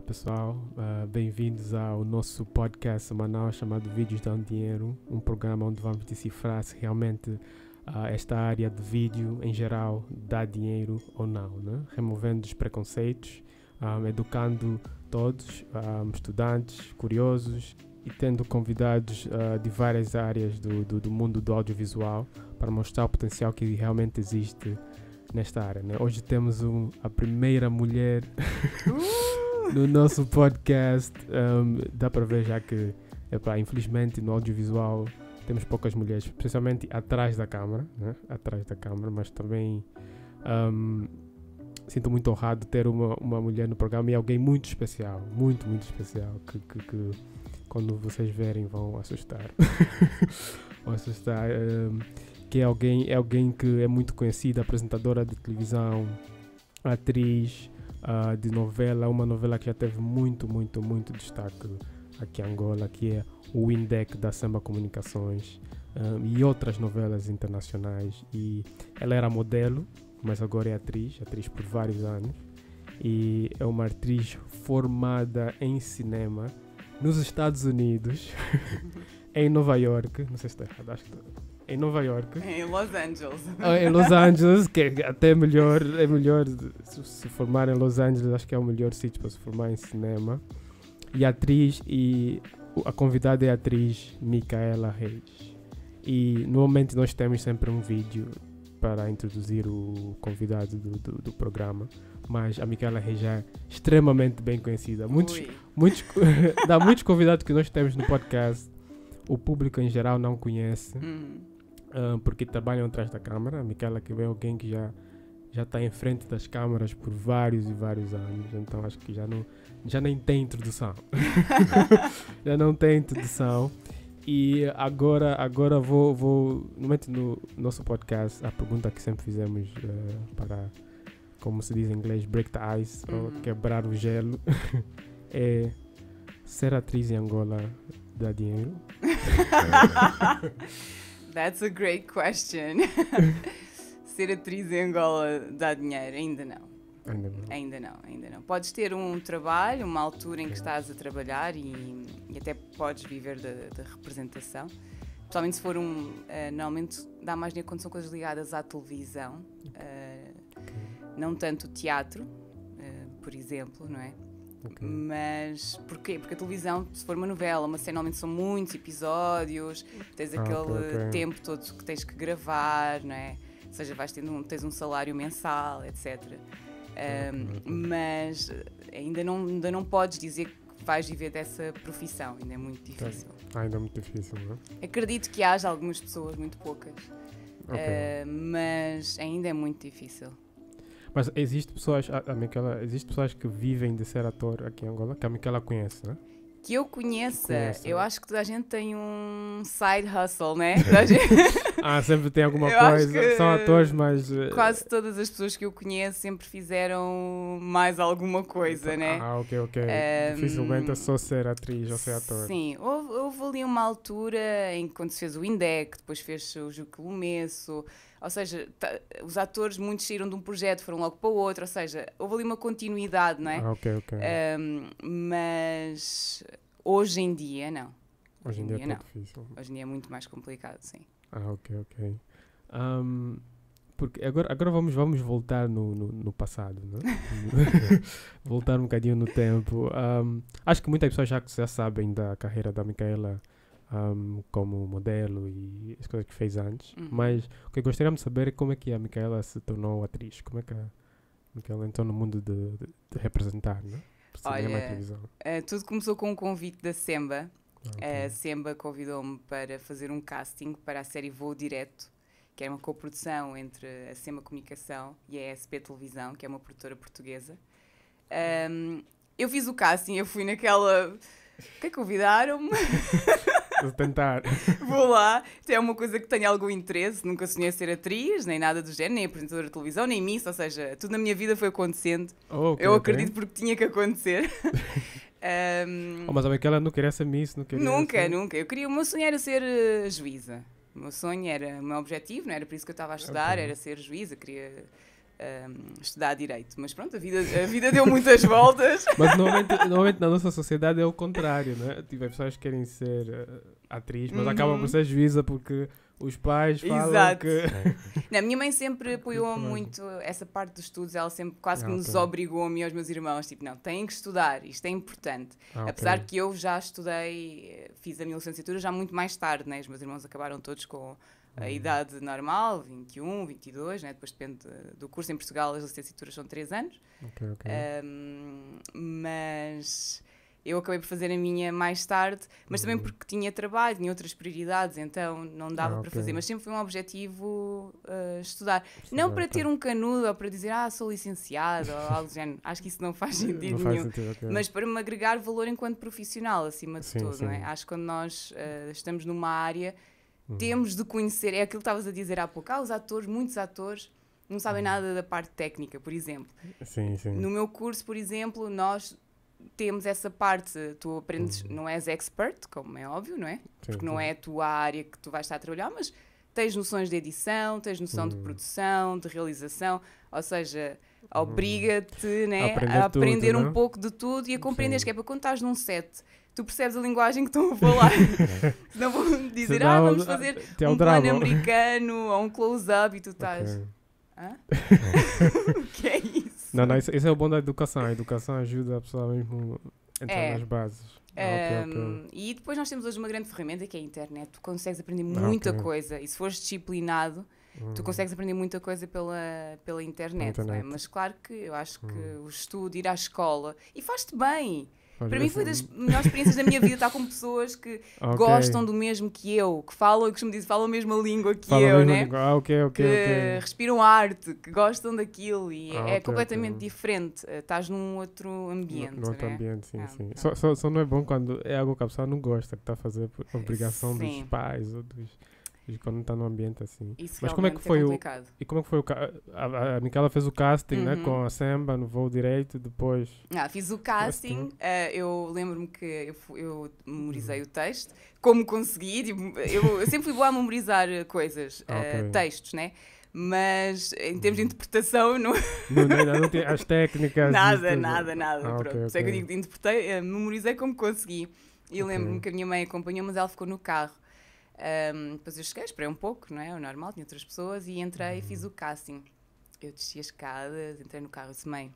Olá pessoal, uh, bem-vindos ao nosso podcast semanal chamado Vídeos Dão Dinheiro, um programa onde vamos decifrar se realmente uh, esta área de vídeo em geral dá dinheiro ou não, né? removendo os preconceitos, um, educando todos, um, estudantes, curiosos e tendo convidados uh, de várias áreas do, do, do, mundo do audiovisual para mostrar o potencial que realmente existe nesta área. Né? Hoje temos um, a primeira mulher. No nosso podcast. Um, dá para ver já que, epá, infelizmente, no audiovisual temos poucas mulheres, especialmente atrás da câmara, né? atrás da câmara, mas também um, sinto muito honrado ter uma, uma mulher no programa e alguém muito especial, muito, muito especial, que, que, que quando vocês verem vão assustar. vão assustar. Um, que é alguém, é alguém que é muito conhecida, apresentadora de televisão, atriz, uh, de novela, uma novela que já teve muito, muito, muito destaque aqui em Angola, que é o Windec da Samba Comunicações um, e outras novelas internacionais. E ela era modelo, mas agora é atriz, atriz por vários anos. E é uma atriz formada em cinema nos Estados Unidos, em Nova York. Não sei se está errado, acho que em Nova York. Em Los Angeles. Ah, em Los Angeles, que é até melhor, é melhor se formar em Los Angeles, acho que é o melhor sítio para se formar em cinema. E a atriz, e a convidada é a atriz Micaela Reis. E normalmente nós temos sempre um vídeo para introduzir o convidado do, do, do programa, mas a Micaela Reis é extremamente bem conhecida. Muitos, muitos, dá muitos convidados que nós temos no podcast, o público em geral não conhece. Hum uh, porque trabalham atrás da câmara. A Micaela que vem alguém que já já está em frente das câmaras por vários e vários anos, então acho que já não já nem tem introdução. já não tem introdução. E agora agora vou vou no nosso podcast a pergunta que sempre fizemos uh, para como se diz em inglês break the ice uhum. ou quebrar o gelo é ser atriz em Angola dá dinheiro. That's a great question. Ser atriz em Angola dá dinheiro? Ainda não. Ainda não. Ainda não, ainda não. Podes ter um trabalho, uma altura em que estás a trabalhar e, e até podes viver da, representação. Principalmente se for um. Uh, normalmente dá mais dinheiro quando são coisas ligadas à televisão, uh, não tanto teatro, uh, por exemplo, não é? Okay. Mas porquê? Porque a televisão, se for uma novela, uma cena, normalmente são muitos episódios, tens ah, aquele okay, tempo todo que tens que gravar, não é? Ou seja, vais tendo um, tens um salário mensal, etc. Um, mas ainda não, ainda não podes dizer que vais viver dessa profissão, ainda é muito difícil. Ah, ainda é muito difícil, não é? Acredito que haja algumas pessoas, muito poucas, uh, mas ainda é muito difícil. Mas existe pessoas, a, a existe pessoas que vivem de ser ator aqui em Angola, que a Miquela conhece, né? Que eu conheça, eu né? acho que toda a gente tem um side hustle, né? ah, sempre tem alguma eu coisa. São atores, mas. Eh, quase todas as pessoas que eu conheço sempre fizeram mais alguma coisa, né? Ah, ok, ok. Um, Dificilmente é só ser atriz ou ser ator. Sim, houve, houve ali uma altura em que quando se fez o Indec, depois fez o Juque Lumesso ou seja, os atores muitos saíram de um projeto, foram logo para o outro, ou seja, houve ali uma continuidade, não é? Ah, ok, ok. Um, mas hoje em dia, não. Hoje, hoje em dia, dia é não. difícil. Hoje em dia é muito mais complicado, sim. Ah, ok, ok. Um, porque agora, agora vamos, vamos voltar no, no, no passado, não é? voltar um bocadinho no tempo. Um, acho que muitas pessoas já, já sabem da carreira da Micaela um, como modelo e as coisas que fez antes. Uhum. Mas o que eu gostaria de saber é como é que a Micaela se tornou atriz. Como é que a Micaela entrou no mundo de, de, de representar, né? Olha, uh, tudo começou com um convite da Semba. Ah, okay. A Semba convidou-me para fazer um casting para a série Voo Direto, que é uma coprodução entre a Semba Comunicação e a SP Televisão, que é uma produtora portuguesa. Um, eu fiz o casting, eu fui naquela. que é convidaram-me? Vou tentar. Vou lá. É uma coisa que tenho algum interesse. Nunca sonhei ser atriz, nem nada do género, nem apresentadora de televisão, nem miss. Ou seja, tudo na minha vida foi acontecendo. Oh, okay, Eu acredito okay. porque tinha que acontecer. um, oh, mas a que ela não queria ser miss, não queria Nunca, ser... nunca. Eu queria, o meu sonho era ser uh, juíza. O meu sonho era, o meu objetivo, não era por isso que eu estava a estudar, okay. era ser juíza. Queria um, estudar direito. Mas pronto, a vida, a vida deu muitas voltas. Mas normalmente, normalmente na nossa sociedade é o contrário, né? Tipo, as pessoas querem ser uh, atriz, mas Uhum. acabam por ser juíza porque os pais falam Exato. que. Não, a minha mãe sempre apoiou coisa. muito essa parte dos estudos, ela sempre quase que Ah, nos ok. obrigou a mim e aos meus irmãos, tipo, não, têm que estudar, isto é importante. Ah. Apesar que eu já estudei, eh, fiz a minha licenciatura já muito mais tarde, né? Os meus irmãos acabaram todos com a Uhum. idade normal, 21, 22, né? Depois depende eh, do curso em Portugal, as licenciaturas são 3 anos. Ok, ok. Um, mas eu acabei por fazer a minha mais tarde, mas também Uhum. porque tinha trabalho, tinha outras prioridades, então não dava Ah, para fazer. Mas sempre foi um objetivo uh, estudar. Estudar, Não para ok. ter um canudo ou para dizer, ah, sou licenciado ou algo do género. Acho que isso não faz sentido Não faz nenhum. sentido, ok. Mas para me agregar valor enquanto profissional, acima de Sim, tudo, não é? sim. Acho que quando nós uh, estamos numa área, Uhum. temos de conhecer, é aquilo que estavas a dizer há pouco, ah, os atores, muitos atores, não Uhum. sabem nada da parte técnica, por exemplo. Sim, sim. No meu curso, por exemplo, nós temos essa parte, tu aprendes, não és expert, como é óbvio, não é? Sim, Porque não é a tua área que tu vais estar a trabalhar, mas tens noções de edição, tens noção de produção, de realização, ou seja, obriga-te né, Aprender a tudo, aprender um né? pouco de tudo e a compreenderes Sim. que é para quando estás num set, tu percebes a linguagem que estão a falar. Senão vão dizer, Senão, ah, vamos fazer tem um drama. plano americano ou um close-up e tu estás, Ok. hã? o que é isso? Não, não, isso, isso é o bom da educação. A educação ajuda a pessoa mesmo a entrar É. nas bases. Ah, ok, ok. Um, E depois nós temos hoje uma grande ferramenta que é a internet. Tu consegues aprender Ah, muita ok. coisa e se fores disciplinado, tu Hum. consegues aprender muita coisa pela, pela internet. não é? internet. Hum. Mas claro que eu acho que o estudo, ir à escola e faz-te bem. Para mim foi das melhores experiências da minha vida estar com pessoas que ok. gostam do mesmo que eu, que falam, eu costumo dizer, falam a mesma língua que Fala eu, né? Ah, ok, ok, que respiram arte, que gostam daquilo e Ah, é completamente diferente. Eh, Estás num outro ambiente. No outro né? ambiente, sim, Ah, sim. ah. Só, só, só não é bom quando é algo que a pessoa não gosta, que está a fazer por obrigação Sim. dos pais ou dos, quando está num ambiente assim. Isso Mas como é que realmente foi o- complicado. E como é que foi o a, a, a Micaela fez o casting, né, Uhum. com a Samba no voo direito, depois Ah, fiz o casting, tu? eh, eu lembro-me que eu, eu memorizei Uhum. o texto, como consegui, tipo, eu, eu sempre fui boa a memorizar coisas, eh, ok. textos, né? Mas em termos de interpretação, não, não, não, não tem as técnicas. nada, nada, nada. Ah, pronto. Por isso é que eu digo interpretei, eh, memorizei como consegui. E Ok. lembro-me que a minha mãe acompanhou, mas ela ficou no carro. Ahm, depois eu cheguei, esperei um pouco, não é? O normal, tinha outras pessoas, e entrei e fiz o casting. Eu desci as escadas, entrei no carro e disse: Mãe,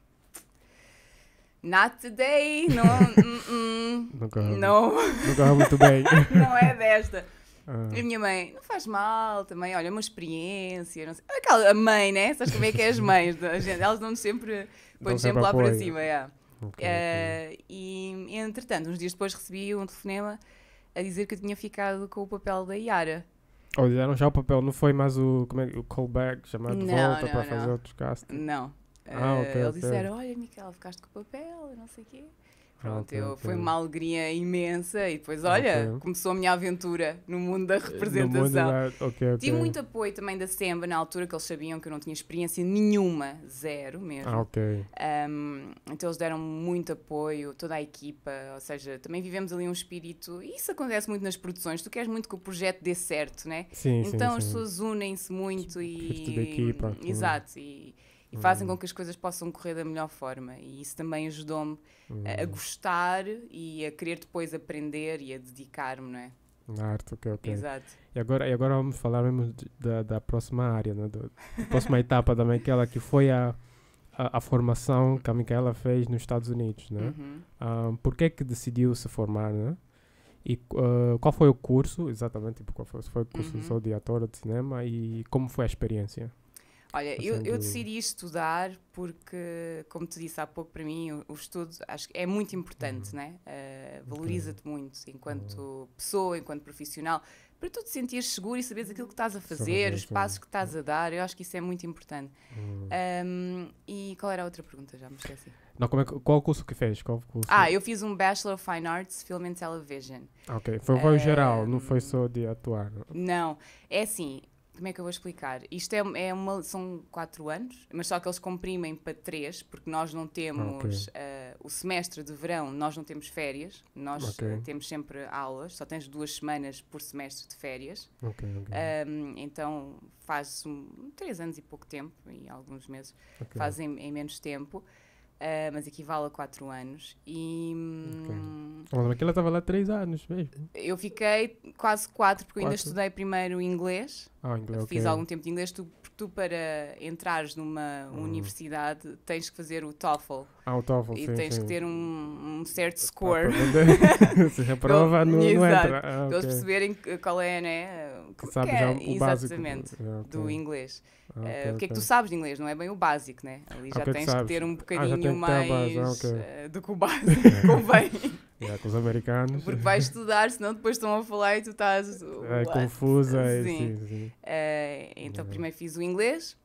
not today, não, hum, Não não, muito bem. não é desta. Ah, E a minha mãe, não faz mal também, olha, é uma experiência, não sei. Aquela, a mãe, né? Sabes como é que é as mães? gente? Elas dão-nos sempre, põem sempre lá apoio. para cima, é. ok, ok. Eh, e entretanto, uns dias depois recebi um telefonema a dizer que eu tinha ficado com o papel da Yara. Olha, deram já o papel, não foi mais o, como é, o callback, chamado de volta não, para não. fazer outros castings. Não. Ah, Eh, ok, eles ok. disseram: Olha, Miquel, ficaste com o papel, e não sei o quê. Pronto, ok, eu, ok. foi uma alegria imensa e depois, olha, ok. começou a minha aventura no mundo da No mundo representação. da-. Tive muito apoio também da SEMBA na altura, que eles sabiam que eu não tinha experiência nenhuma, zero mesmo. Ah, ok. Um, então eles deram muito apoio, toda a equipa, ou seja, também vivemos ali um espírito, e isso acontece muito nas produções, tu queres muito que o projeto dê certo, né? Sim, então sim, as sim. pessoas unem-se muito Espírito e. de equipa, aquilo. Exato, e, e fazem Hum. com que as coisas possam correr da melhor forma. E isso também ajudou-me a, a gostar e a querer depois aprender e a dedicar-me, não é? Na arte, ok, ok. Exato. E agora, e agora vamos falar mesmo de- da, da próxima área, né? do- da próxima etapa da Micaela, que foi a, a, a formação que a Micaela fez nos Estados Unidos, né? Uhum. Ah, por que é que decidiu se formar, né? E ah, qual foi o curso, exatamente, tipo, qual foi, foi o curso Uhum. só de atora de cinema e como foi a experiência? Olha, eu, eu decidi estudar porque, como te disse há pouco, para mim o, o estudo acho que é muito importante, Uhum. né? Eh, valoriza-te muito enquanto pessoa, enquanto profissional, para tu te sentires seguro e saberes aquilo que estás a fazer, os passos que estás a dar. Eu acho que isso é muito importante. Um, e qual era a outra pergunta? Já me esqueci. Não, como é, qual curso que fez? Qual curso? Ah, eu fiz um Bachelor of Fine Arts Film and Television. Ok. Foi, foi o geral, não foi só de atuar. Não, é assim, como é que eu vou explicar? Isto é, é uma, são quatro anos, mas só que eles comprimem para três, porque nós não temos ah, o semestre de verão nós não temos férias, nós Ok. eh, temos sempre aulas, só tens duas semanas por semestre de férias. Ok, ok. Um, então faz um, três anos e pouco tempo, e alguns meses, ok. faz em, em menos tempo, uh, mas equivale a quatro anos. E hum, Mas aquela estava lá três anos mesmo. eu fiquei quase quatro, porque eu ainda Quatro. estudei primeiro inglês, Ah, inglês, fiz algum tempo de inglês, tu, porque tu para entrares numa Hum. universidade tens que fazer o TOEFL Ah, o TOEFL, e sim, tens sim. que ter um, um certo Ah, score. Se reprova, não, não entra. Ah, Para eles perceberem que- qual é, né? Que que já é, o básico. Exatamente, Ah, ok. do inglês. Ah, Eh, ok, o que é que tu sabes de inglês? Não é bem o básico, né? Ali Ah, já que é que tens que sabes? ter um bocadinho que mais base, ah, eh, do que o básico convém. Yeah, com os americanos. Porque vais estudar, senão depois estão a falar e tu estás. É confusa. e Sim. Sim, sim. Eh, então Yeah. primeiro fiz o inglês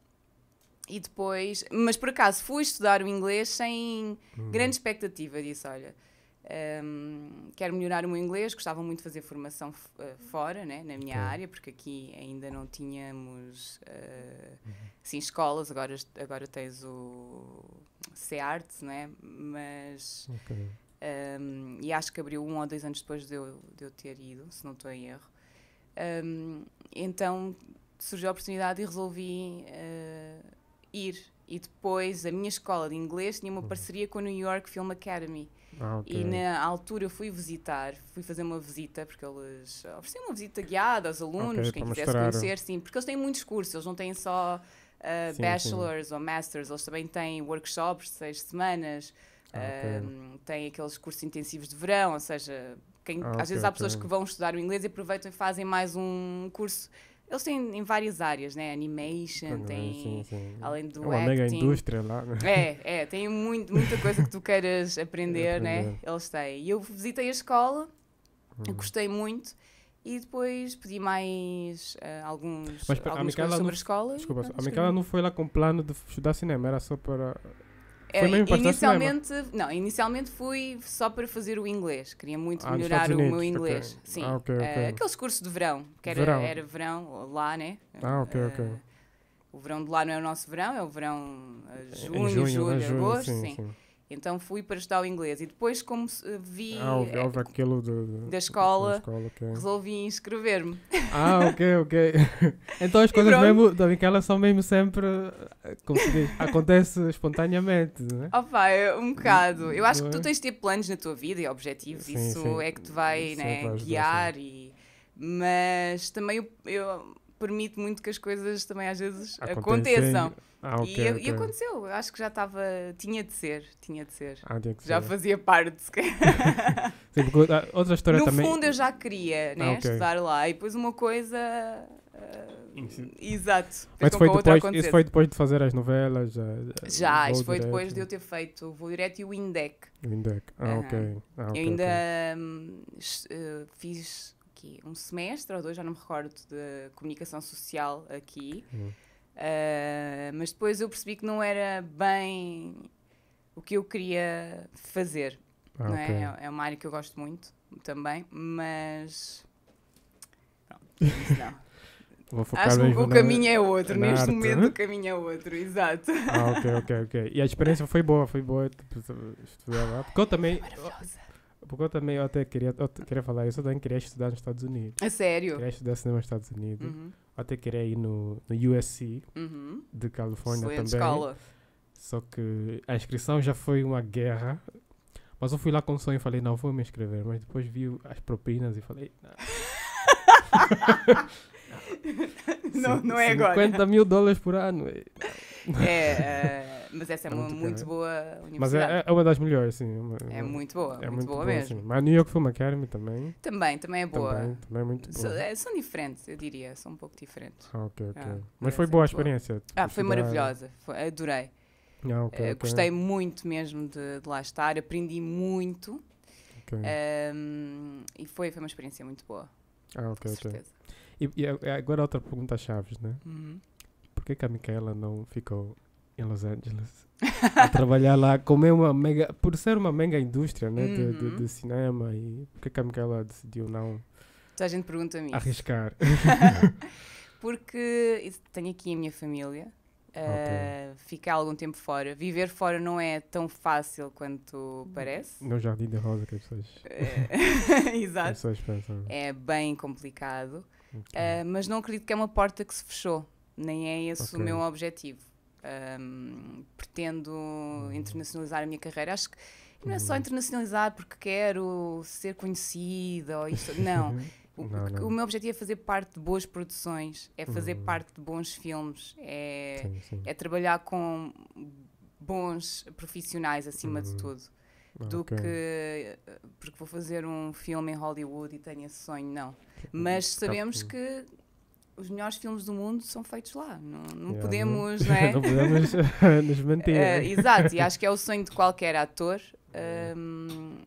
e depois. Mas por acaso fui estudar o inglês sem grande expectativa. Disse: olha. ehm, quero melhorar o meu inglês, gostava muito de fazer formação eh, fora, né, na minha Ok. área, porque aqui ainda não tínhamos Uhum. assim, escolas, agora, agora tens o CEART, né? mas Ok. um, e acho que abriu um ou dois anos depois de eu, de eu ter ido, se não estou em erro. Um, então surgiu a oportunidade e resolvi uh, ir. E depois a minha escola de inglês tinha uma parceria com a New York Film Academy. Ah, Uhum. ok. E na altura eu fui visitar, fui fazer uma visita, porque eles ofereciam uma visita guiada aos alunos, Ok, quem para quisesse mostrar. conhecer, sim, porque eles têm muitos cursos, eles não têm só uh, Sim, bachelors ou masters, eles também têm workshops de seis semanas, Ah, um, têm aqueles cursos intensivos de verão, ou seja, quem, Ah, às vezes há pessoas que vão estudar o inglês e aproveitam e fazem mais um curso. Eles têm em várias áreas, né? Animation, Sim, tem sim. além do É uma mega acting. indústria lá. né? É, é, tem muito, muita coisa que tu queiras aprender, né? Aprender. Eles têm. E eu visitei a escola, Uhum. gostei muito e depois pedi mais ah, alguns, Mas a algumas Micaela coisas sobre não- a escola. e Desculpa, pronto, a Micaela não foi lá com plano de estudar cinema, era só para. É, foi mesmo para inicialmente, não, inicialmente fui só para fazer o inglês. Queria muito Ah, melhorar o meu Unidos, ok. inglês. Sim. Ah, ok, Ah, ok. aqueles cursos de verão, que era Verão. era verão lá, né? Ah, ok, ok. Ah, o verão de lá não é o nosso verão, é o verão ah, Em junho, junho, julho, né? Junho, agosto, sim, sim. sim. Então fui para estudar o inglês e depois como se- vi Ah, houve, eh, houve aquilo de, de- da escola, da escola, ok. resolvi inscrever-me. Ah, ok, ok. Então as coisas mesmo da Micaela são mesmo sempre, eh, como se diz, acontece espontaneamente? Opa, é um bocado. Eu acho que Não tu é? tens de ter planos na tua vida e objetivos, Sim, isso sim. é que te vai né, vai guiar e mas também eu, eu permito muito que as coisas também às vezes Acontecem. aconteçam. Ah, ok, e, e ok. aconteceu, eu acho que já estava, tinha de ser, tinha de ser. Ah, tinha Já ser. fazia parte. Sim, porque, ah, outra história no também. fundo eu já queria né, Ah, ok. estudar lá e depois uma coisa. Isso. exato. Mas foi depois, isso foi depois de fazer as novelas? Já, Já, Voo isso foi Direto, depois de eu ter feito o Voo Direto e o Indec. o Indec. Ah, Aham. ok. Ah, ok, eu ainda hum, eh, fiz aqui, um semestre ou dois, já não me recordo, de comunicação social aqui. Hum. Ah, mas depois eu percebi que não era bem o que eu queria fazer. Ah, não ok. é? é uma área que eu gosto muito também, mas. Não. Focar Acho que o na- caminho é outro, neste arte, momento o caminho é outro, exato. Ah, ok, ok, ok. E a experiência foi boa, foi boa tipo, estudar lá. Porque eu também, Maravilhosa. Porque eu também eu até queria, eu queria falar isso, eu também queria estudar nos Estados Unidos. A sério? Queria estudar cinema nos Estados Unidos. Uhum, Eu até queria ir no, no USC uhum. de Califórnia Excelente também. escola. Só que a inscrição já foi uma guerra. Mas eu fui lá com o sonho e falei, não, vou me inscrever. Mas depois vi as propinas e falei, não. não, não é agora. 50 mil dólares por ano. É, eh, mas essa é É uma muito muito boa Mas é, é uma das melhores, sim. uma- É, muito boa, é muito, boa, sim. mesmo. Mas a New York Film Academy também. Também, também é boa. Também, também é muito So- boa. é, são diferentes, eu diria, são um pouco diferentes. Ah, ok, ok. Ah, Mas foi boa a muito boa. experiência. Ah, foi maravilhosa, foi- adorei. Ah, ok, Eh, ok, Gostei muito mesmo de, de lá estar, aprendi muito ok. ehm, e foi, foi uma experiência muito boa, Ah, com ok, ok. certeza. E, e agora outra pergunta chaves, né? Uhum. Por que, que a Micaela não ficou em Los Angeles a trabalhar lá como é uma mega por ser uma mega indústria né de, de, Uhum. de cinema e por que, a Micaela decidiu não Toda a gente pergunta-me arriscar Porque tenho aqui a minha família, Uh, ficar algum tempo fora. Viver fora não é tão fácil quanto parece. No Jardim de Rosa que as pessoas, Uh, as Exato. pessoas pensam. É bem complicado. Ok. Uh, mas não acredito que é uma porta que se fechou. Nem é esse Ok. o meu objetivo. Um, pretendo internacionalizar a minha carreira. Acho que não é só Uhum. internacionalizar porque quero ser conhecida ou isto. Não. O, Não, não. o meu objetivo é fazer parte de boas produções, é fazer Uhum. parte de bons filmes, é, Sim, sim. é trabalhar com bons profissionais acima de Uhum. tudo. Do Ok. que eh, porque vou fazer um filme em Hollywood e tenho esse sonho, não. Mas sabemos que os melhores filmes do mundo são feitos lá. Não, não Yeah, podemos, não, não é? não podemos nos mentir. Eh, né? exato, e acho que é o sonho de qualquer ator. ehm,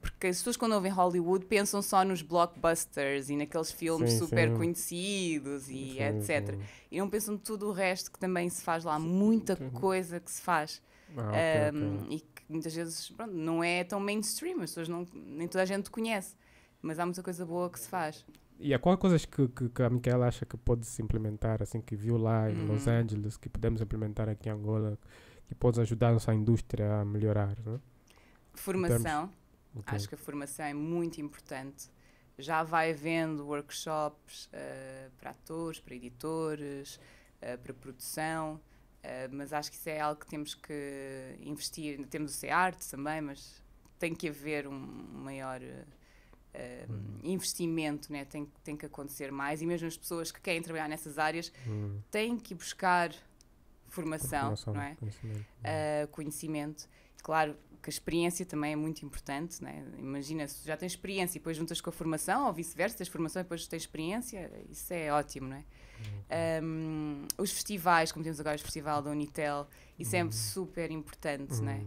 porque as pessoas quando ouvem Hollywood pensam só nos blockbusters e naqueles filmes Sim, super sim. conhecidos e Sim, etc. E não pensam de tudo o resto que também se faz lá. Muita coisa que se faz. Ah, ok, ehm, ok. E que muitas vezes pronto, não é tão mainstream, as pessoas não, nem toda a gente conhece. Mas há muita coisa boa que se faz. E há qual coisas que, que, que a Micaela acha que pode se implementar, assim, que viu lá em Los Uhum. Angeles, que podemos implementar aqui em Angola, que pode ajudar a nossa indústria a melhorar, né? Formação. Ok. Acho que a formação é muito importante. Já vai havendo workshops eh, para atores, para editores, eh, para produção, eh, mas acho que isso é algo que temos que investir. Temos o C-Art também, mas tem que haver um maior Uhum. investimento, né? tem, tem que acontecer mais. E mesmo as pessoas que querem trabalhar nessas áreas Hum, têm que buscar formação, informação, não é? conhecimento. uh, conhecimento. Claro que a experiência também é muito importante, né? Imagina, se já tens experiência e depois juntas com a formação, ou vice-versa, tens formação e depois tens experiência, isso é ótimo, não é? Um, os festivais, como temos agora o Festival da Unitel, isso é super importante, não é?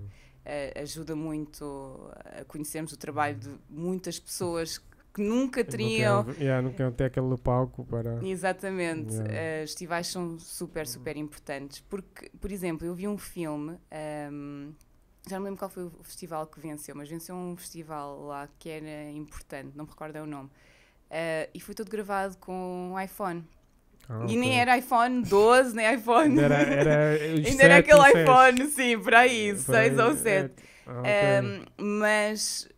Ajuda muito a conhecermos o trabalho de muitas pessoas que nunca teriam. Quero, yeah, ter aquele palco para... Exatamente. Yeah. Uh, festivais são super, super importantes. Porque, por exemplo, eu vi um filme, um, já não lembro qual foi o festival que venceu, mas venceu um festival lá que era importante, não me recordo é o nome. Uh, e foi todo gravado com um iPhone. Ah, E nem era iPhone 12, nem iPhone. Era, era Ainda era aquele iPhone, sim, por aí, Por aí, 6 ou é. 7. Ah, ok. Um, mas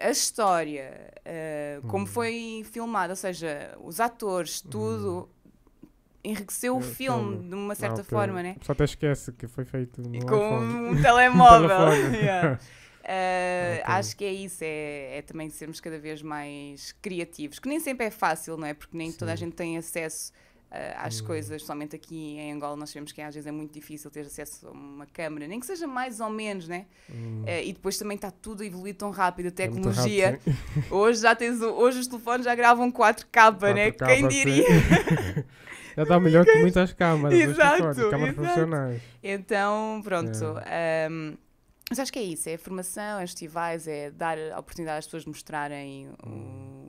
a história, uh, como Hum. foi filmada, ou seja, os atores, tudo, enriqueceu o O filme, de uma Ah, certa ok. forma, né? Só até esquece que foi feito no com iPhone. um telemóvel. Yeah. Uh, Ok. Acho que é isso, é, é também sermos cada vez mais criativos, que nem sempre é fácil, não é? Porque nem toda a Sim. gente tem acesso às Hum. coisas, somente aqui em Angola nós sabemos que às vezes é muito difícil ter acesso a uma câmera, nem que seja mais ou menos, né? Hum, Eh, e depois também está tudo a evoluir tão rápido, a é tecnologia. sim. hoje já tens hoje os telefones já gravam 4K, né? 4K, Quem diria? Já está melhor que muitas câmaras. Exato, câmaras exato. profissionais. Então, pronto. ahm, mas acho que é isso, é a formação, é os festivais, é dar a oportunidade às pessoas de mostrarem o,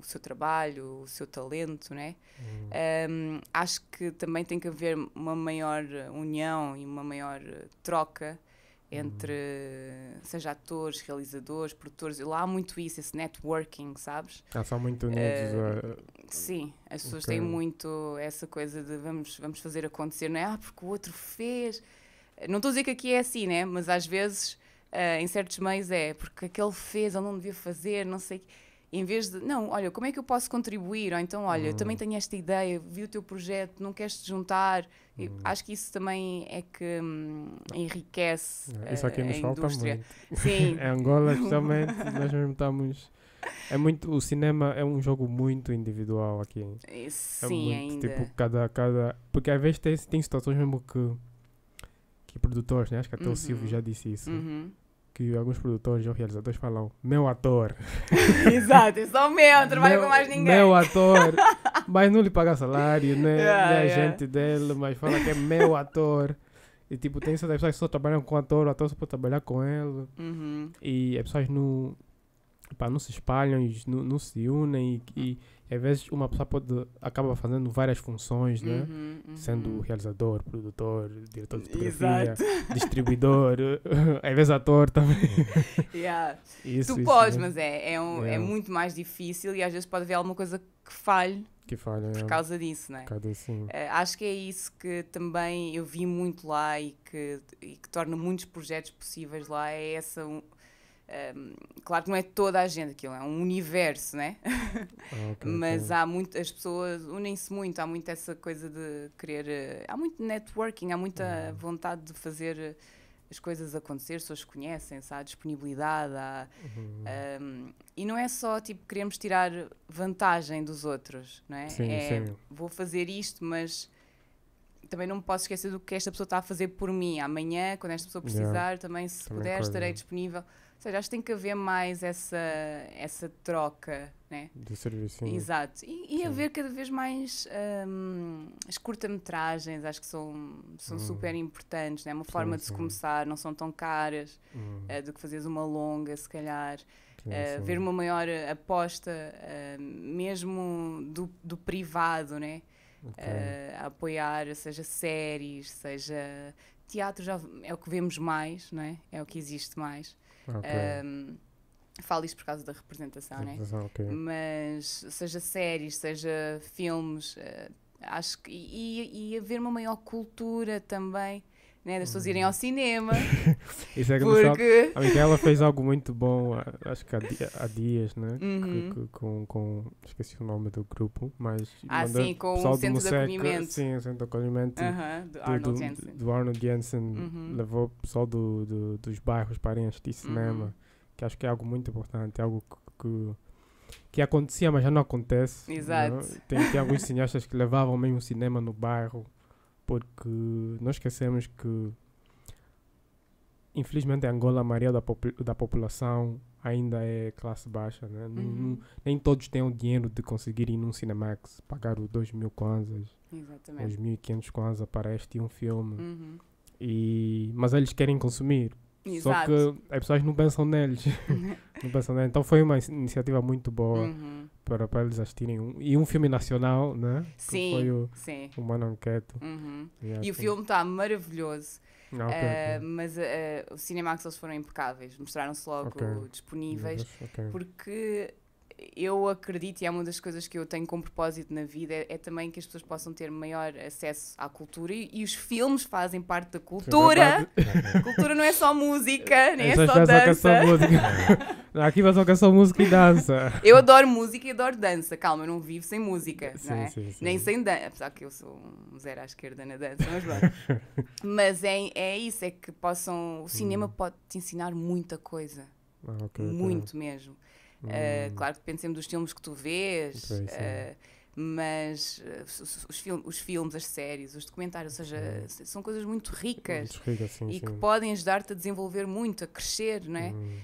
o seu trabalho, o seu talento, né? Hum, Ahm, acho que também tem que haver uma maior união e uma maior troca entre, seja atores, realizadores, produtores. Lá há muito isso, esse networking, sabes? Já são muito unidos. Eh, eh, Sim, as pessoas Ok. têm muito essa coisa de vamos, vamos fazer acontecer, não é? Ah, porque o outro fez. Não estou a dizer que aqui é assim, né? Mas às vezes, ah, em certos meios é, porque aquele fez, ele não devia fazer, não sei. Em vez de, não, olha, como é que eu posso contribuir? Ou então, olha, eu também tenho esta ideia, vi o teu projeto, não queres te juntar? E Acho que isso também é que hum, enriquece eh, Isso aqui nos a falta indústria. muito. Sim, Em Angola, especialmente, nós mesmo estamos. É muito, o cinema é um jogo muito individual aqui. eh, É sim, muito, ainda. Tipo, cada, cada. Porque às vezes tem, tem situações mesmo que. Que produtores, né? Acho que até Uhum. o Silvio já disse isso. Uhum. Que alguns produtores ou realizadores falam: Meu ator. Exato, é só o meu, eu trabalho meu, com mais ninguém. Meu ator. mas não lhe paga salário, né? Yeah, não é yeah. agente dele, mas fala que é meu ator. E tipo, tem essas pessoas que só trabalham com ator, o ator só pode trabalhar com ele. Uhum. E as pessoas não. pá, não se espalham, não, não se unem e, e às vezes uma pessoa pode acaba fazendo várias funções, né? Uhum, uhum. Sendo realizador, produtor, diretor de fotografia, Exato. distribuidor, às vezes ator também. Yeah. Isso, Tu isso, podes, né? mas é, é, um- é muito mais difícil e às vezes pode haver alguma coisa que falhe Que falha, por é, causa disso, não por causa disso, sim. Eh, acho que é isso que também eu vi muito lá e que, e que torna muitos projetos possíveis lá. É essa. um, claro que não é toda a gente, aquilo é um universo, né? Ah, ok, Mas ok. há muito, as pessoas unem-se muito, há muito essa coisa de querer. eh, Há muito networking, há muita Uhum. vontade de fazer eh, as coisas acontecer, as pessoas conhecem-se, há disponibilidade, há, Uhum. um, e não é só tipo queremos tirar vantagem dos outros, não é? Sim, é sim. vou fazer isto, mas também não me posso esquecer do que esta pessoa está a fazer por mim. Amanhã, quando esta pessoa Yeah. precisar, também se Também puder, coisa. estarei disponível. Ou seja, acho que tem que haver mais essa, essa troca, né? De serviço, sim. Exato. E, e Sim. haver cada vez mais hum, as curta-metragens, acho que são, são Hum. super importantes, né? Uma forma de se sim. começar, não são tão caras Hum, eh, do que fazeres uma longa, se calhar. sim, sim. ver uma maior eh, aposta, eh, mesmo do, do privado, né? Ok. Eh, a apoiar, seja séries, seja teatro, já é o que vemos mais, não é? É o que existe mais. Ok. Um, falo isto por causa da representação, né? Representação, ok. Mas seja séries, seja filmes, eh, acho que. E, e haver uma maior cultura também, né? Das pessoas irem ao cinema, Isso é que porque. A Micaela fez algo muito bom, acho que há, há dias, né? Uhum. que- com, com. Esqueci o nome do grupo, mas. Ah, sim, com o Centro de Acolhimento. Sim, o Centro de Acolhimento. Do do- Arnold do, Jensen. do Arnold Jensen Uhum. levou o pessoal do, do- dos bairros para irem assistir cinema, Uhum. que acho que é algo muito importante, é algo que, que, que acontecia, mas já não acontece. Exato. não? Tem, tem alguns cineastas que levavam mesmo cinema no bairro, porque não esquecemos que, infelizmente, em Angola, a maioria da, popu- da população ainda é classe baixa, né? Uhum. não- nem todos têm o dinheiro de conseguir ir num Cinemax, pagar os 2 mil kwanzas, os Exatamente. 1.500 kwanzas para assistir um filme. Uhum. E, mas eles querem consumir. Só Exato. que as pessoas não pensam neles. não pensam neles. Então foi uma in- iniciativa muito boa Uhum. para, para eles assistirem. Um, e um filme nacional, né? Que Sim, Foi o, sim. o Mano Anqueto. Uhum. E o sim. filme está maravilhoso. Ah, ok, Eh, ok. mas eh, o Cinemax eles foram impecáveis, mostraram-se logo Ok. disponíveis, porque eu acredito, e é uma das coisas que eu tenho como propósito na vida, é, é também que as pessoas possam ter maior acesso à cultura e, e os filmes fazem parte da cultura. verdade. Cultura não é só música, nem é Essas só só dança. música. Não, Aqui vai só é só música e dança. Eu adoro música e adoro dança. Calma, eu não vivo sem música, Sim, não é? sim, sim. Nem sem dança, apesar que eu sou um zero à esquerda na dança, mas pronto. mas é, é isso, é que possam. O cinema Hum. pode te ensinar muita coisa. Ah, ok, ok. muito mesmo. Hum, Uh, claro que depende sempre dos filmes que tu vês, sim. uh, mas uh, os, os- os film- os filmes, as séries, os documentários, ou seja, Hum. são coisas muito ricas muito rica, sim, e sim. que podem ajudar-te a desenvolver muito, a crescer, não é? Hum,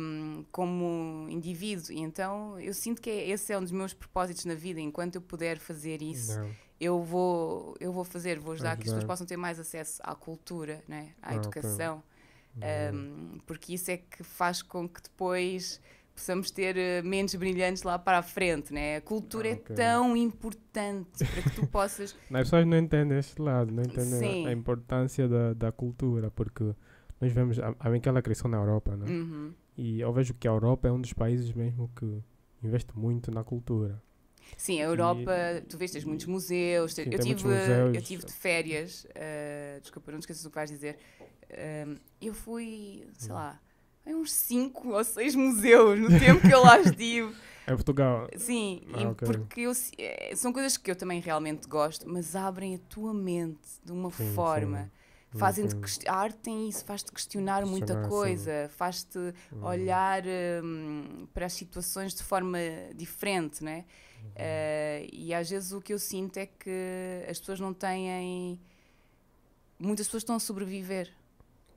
Um, como indivíduo. E então eu sinto que é- esse é um dos meus propósitos na vida. Enquanto eu puder fazer isso, não. eu vou, eu vou fazer, vou ajudar que as pessoas Ajudar. possam ter mais acesso à cultura, né? à Ah, educação. Hum. Um, porque isso é que faz com que depois possamos ter eh, mentes brilhantes lá para a frente, né? A cultura Ah, é ok. tão importante para que tu possas. As pessoas não entendem este lado, não entendem Sim. a importância da, da cultura, porque nós vemos, a, a que ela cresceu na Europa, né? Uhum. E eu vejo que a Europa é um dos países mesmo que investe muito na cultura. Sim, a Europa, tu vês, tens muitos museus. Sim, eu, tive, museus. eu tive de férias, eh, desculpa, não esqueças do que vais dizer. Um, eu fui, sei Hum. lá, uns 5 ou 6 museus no tempo que eu lá estive. Em Portugal, Sim, Ah, e ok. porque eu, eh, são coisas que eu também realmente gosto, mas abrem a tua mente de uma Sim, forma. sim. Quest- a arte tem isso, faz-te questionar muita sim. coisa, faz-te Hum, olhar hum, para as situações de forma diferente, né? Uhum. Eh, e às vezes o que eu sinto é que as pessoas não têm. Muitas pessoas estão a sobreviver.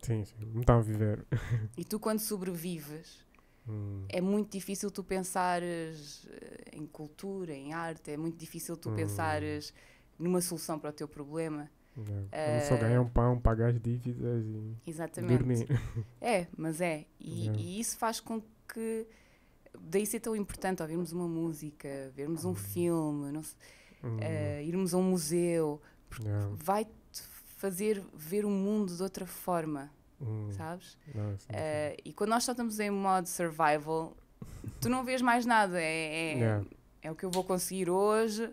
Sim, sim, não estão a viver. E tu, quando sobrevives, Hum, é muito difícil tu pensares eh, em cultura, em arte, é muito difícil tu Hum. pensares numa solução para o teu problema. é. Vamos só ganhar um pão, pagar as dívidas e Exatamente. dormir. É, mas é. E, Yeah. e isso faz com que daí ser tão importante ouvirmos uma música, vermos um Uhum. filme, sei, Hum, eh, irmos a um museu, yeah, vai-te fazer ver o mundo de outra forma, hum, sabes? não, sim, sim. Eh, e quando nós só estamos em modo survival, tu não vês mais nada. É, é, Yeah. é o que eu vou conseguir hoje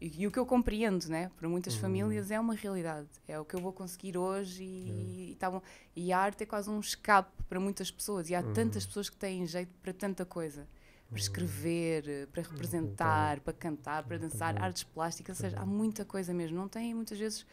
e, e o que eu compreendo, né? Para muitas Uhum. famílias é uma realidade. É o que eu vou conseguir hoje e, e tá bom. E a arte é quase um escape para muitas pessoas. E há Uhum. tantas pessoas que têm jeito para tanta coisa. Para Uhum. escrever, para representar, para cantar, para dançar, artes plásticas, ou seja, há muita coisa mesmo. Não têm muitas vezes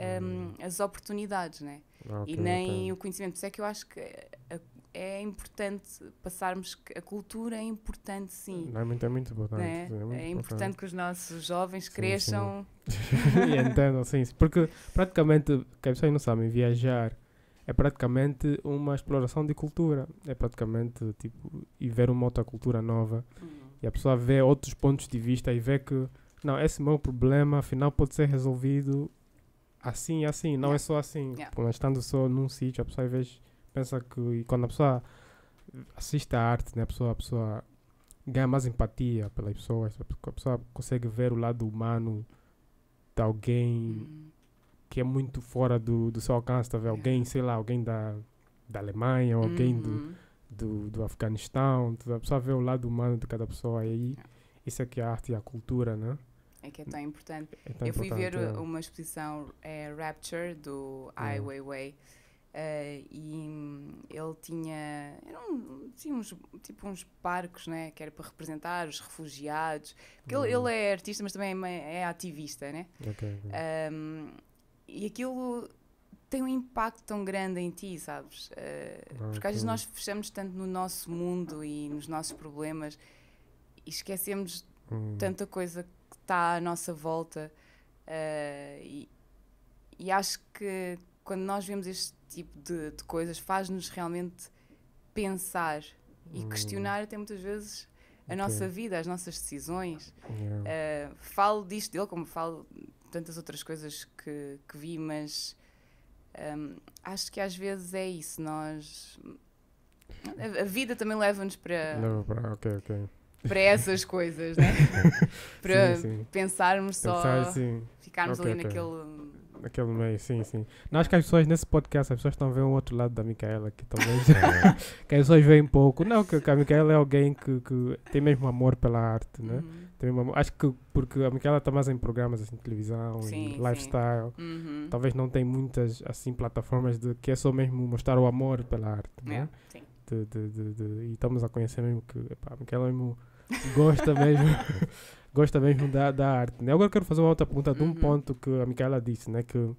hum, as oportunidades, né? Ah, e nem ok. o conhecimento. Por isso é que eu acho que a- é importante passarmos que a cultura é importante, sim. Não, é muito, é muito importante. né? sim, muito É importante que os nossos jovens Sim, cresçam. e entendo, sim, sim, porque praticamente, que as pessoas não sabem, viajar é praticamente uma exploração de cultura. É praticamente tipo, e ver uma outra cultura nova. Hum, E a pessoa vê outros pontos de vista e vê que, não, esse meu problema afinal pode ser resolvido assim assim, não é Yeah. só assim. Yeah. Porque estando só num sítio, a pessoa às vezes pensa que, e quando a pessoa assiste à arte, né, a, pessoa, a pessoa ganha mais empatia pelas pessoas, a pessoa consegue ver o lado humano de alguém hum, que é muito fora do, do seu alcance, tá vendo? Yeah. Alguém, sei lá, alguém da, da Alemanha, ou alguém do, uhum. do, do Afeganistão, tu- a pessoa vê o lado humano de cada pessoa e aí isso é que é a arte e a cultura, né? É que é tão importante. É tão eu fui ver importante, é. uma exposição é, Rapture do Hum. Ai Weiwei eh, e hum, ele tinha eram uns, tipo uns parques né, que era para representar os refugiados. Porque ele, Uhum. ele é artista, mas também é, é ativista, né? Ok, ok. Um, e aquilo tem um impacto tão grande em ti, sabes? Uh, porque às vezes nós fechamos tanto no nosso mundo e nos nossos problemas e esquecemos Hum, tanta coisa está à nossa volta. uh, e, e acho que quando nós vemos este tipo de, de coisas, faz-nos realmente pensar e hum, questionar até muitas vezes a ok, nossa vida, as nossas decisões. yeah. Uh, falo disto dele, como falo de tantas outras coisas que, que vi, mas um, acho que às vezes é isso. Nós. A, a vida também leva-nos para, Não, pra- ok, ok. Para essas coisas, né? para sim, sim. pensarmos só, Pensar ficarmos Ok, ali ok. naquele. naquele meio, sim, sim. Não, acho que as pessoas nesse podcast, as pessoas estão a ver um outro lado da Micaela que talvez que as pessoas veem pouco. Não, que, que a Micaela é alguém que, que tem mesmo amor pela arte, né? Uhum. Tem mesmo. Acho que porque a Micaela está mais em programas assim, de televisão Sim, sim. lifestyle. Uhum. Talvez não tem muitas assim plataformas de que é só mesmo mostrar o amor pela arte, né? Sim. De, de, de, de- e estamos a conhecer mesmo que epá, a Micaela mesmo gosta mesmo gosta mesmo da, da arte. Né? Agora quero fazer uma outra pergunta de um Uhum. ponto que a Micaela disse, né? Que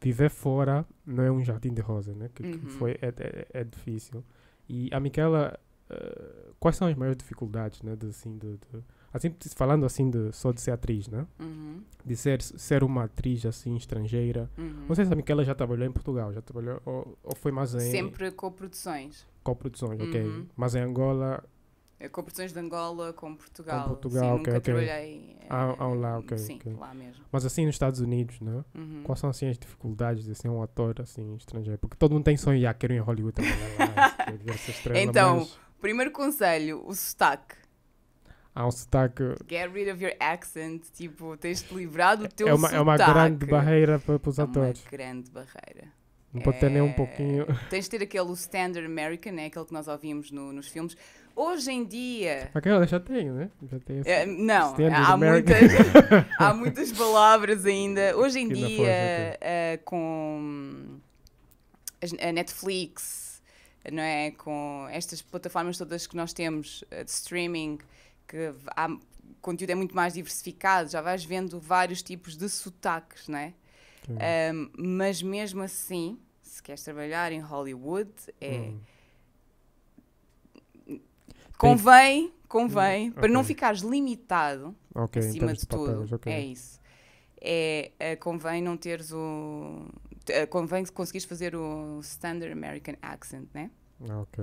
viver fora não é um jardim de rosas, né? Que, que Uhum. foi, é, é, é difícil. E a Micaela, eh, quais são as maiores dificuldades, né? De, assim, de, de- assim, falando assim de, só de ser atriz, né? Uhum. De ser, ser uma atriz assim estrangeira. Uhum. Não sei se a Micaela já trabalhou em Portugal, já trabalhou, ou, ou foi mais em Sempre com produções. coproduções, ok. Uhum. Mas em Angola, Com produções de Angola, com Portugal. Com Portugal, Sim, ok, nunca ok. trabalhei. eh, Ah, ah, lá, ok, Sim, ok. lá mesmo. mas assim nos Estados Unidos, né? Uhum. Quais são assim as dificuldades de ser um ator assim estrangeiro? Porque todo mundo tem sonho, ah, quero ir em Hollywood trabalhar lá, estrela, Então, mas Primeiro conselho, o sotaque. há um sotaque, Get rid of your accent. Tipo, tens de livrar do teu é uma, é uma sotaque. grande barreira para, para os É uma atores. grande barreira. Não pode ter nem um É, pouquinho. Tens de ter aquele standard American, né? aquele que nós ouvimos no- nos filmes. Hoje em dia. Aquela já tem, né? Já esse. é, não, há American. muitas, há muitas palavras ainda. Hoje em dia, eh, com a Netflix, não é? Com estas plataformas todas que nós temos eh, de streaming, que há, o conteúdo é muito mais diversificado, já vais vendo vários tipos de sotaques, não é? Um, mas mesmo assim, se queres trabalhar em Hollywood, é, Hum. Convém, convém, Hum, para não ficares limitado, Ok, em acima de tudo, ok. é isso. É, é, convém não teres o. é, convém que conseguires fazer o Standard American Accent, né? Ah, ok.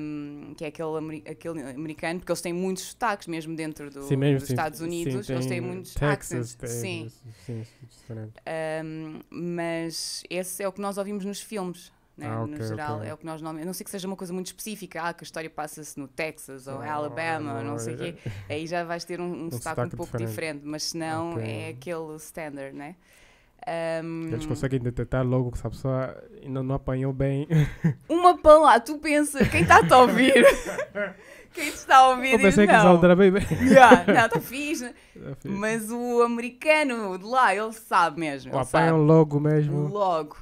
Um, que é aquele, aquele americano, porque eles têm muitos sotaques mesmo dentro do- Sim, mesmo, dos sim, Estados sim, Unidos, eles têm muitos Texas, accents. Sim. sim, sim. Um, mas esse é o que nós ouvimos nos filmes. Né? Ah, no ok, geral ok. é o que nós normalmente, a não sei que seja uma coisa muito específica, ah, que a história passa-se no Texas ou Ah, Alabama, ou não sei o é. quê, aí já vais ter um, um, sotaque um sotaque pouco diferente. diferente, mas se não Ok. é aquele standard, né? Ahm, Eles conseguem detectar logo que se a pessoa ainda não apanhou bem. Uma pão lá, tu pensa, quem está-te a ouvir? quem te está a ouvir Eu diz pensei que não. bem. Yeah, não, está fixe. Mas o americano de lá, ele sabe mesmo. Ou Ele sabe. apanham logo mesmo. Logo.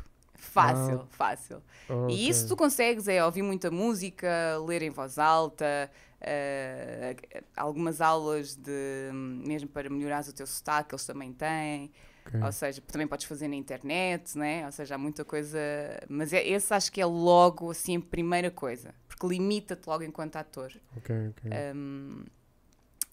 Fácil, Ah, fácil. Ok. E isso tu consegues é ouvir muita música, ler em voz alta, eh, algumas aulas de mesmo para melhorar o teu sotaque, eles também têm. Ok. Ou seja, também podes fazer na internet, né? Ou seja, há muita coisa. Mas é, esse acho que é logo assim a primeira coisa, porque limita-te logo enquanto ator. Ok, ok. Um,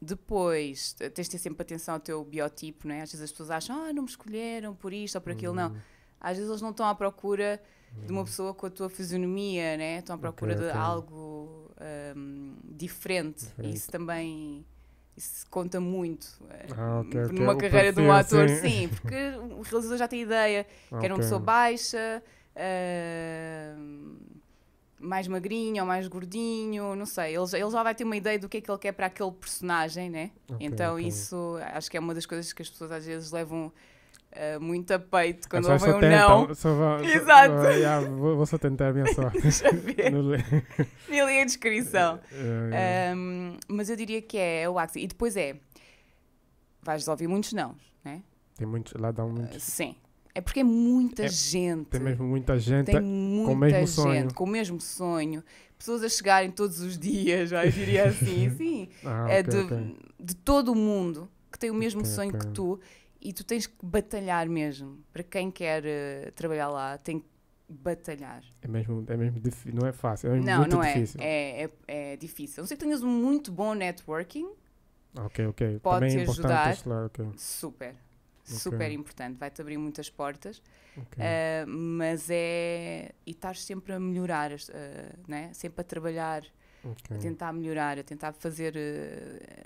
depois, tens de ter sempre atenção ao teu biotipo, né? Às vezes as pessoas acham, ah, não me escolheram por isto ou por aquilo. Não. Às vezes eles não estão à procura de uma pessoa com a tua fisionomia, né? Estão à procura Ok, de ok. algo um, diferente. Diferente. Isso também isso conta muito eh, Ah, ok, ok. numa O carreira de um ator, sim. porque o realizador já tem ideia que era uma pessoa baixa, ah, mais magrinho ou mais gordinho, não sei. Ele, já- ele já vai ter uma ideia do que é que ele quer para aquele personagem, né? Então isso acho que é uma das coisas que as pessoas às vezes levam ah, muito a peito quando ouvem um só não. tentam, só só- Exato. ah, yeah, vou, vou só tentar a minha sorte. Deixa ver. No le- Nem li a descrição. Eh, Ahm, mas eu diria que é, é o axis. E depois é, vais ouvir muitos não, né? Tem muitos, lá dão Ah, muitos. sim. É porque é muita É, gente. Tem mesmo muita gente. Tem muita mesmo gente sonho. com o mesmo sonho. Pessoas a chegarem todos os dias, eu diria assim, sim. Ah, é ok, de, ok. de todo o mundo que tem o mesmo Ok, sonho que tu e tu tens que batalhar mesmo. Para quem quer eh, trabalhar lá, tem que batalhar. É mesmo, é mesmo difícil. Não é fácil. É mesmo não, muito não é. difícil. é. É é difícil. A não sei que tenhas um muito bom networking, Ok, ok. Pode Também te é ajudar. este lado, ok. super. Super importante, vai-te abrir muitas portas, ok. eh, mas é. E estás sempre a melhorar, eh, né? sempre a trabalhar ok. a tentar melhorar, a tentar fazer,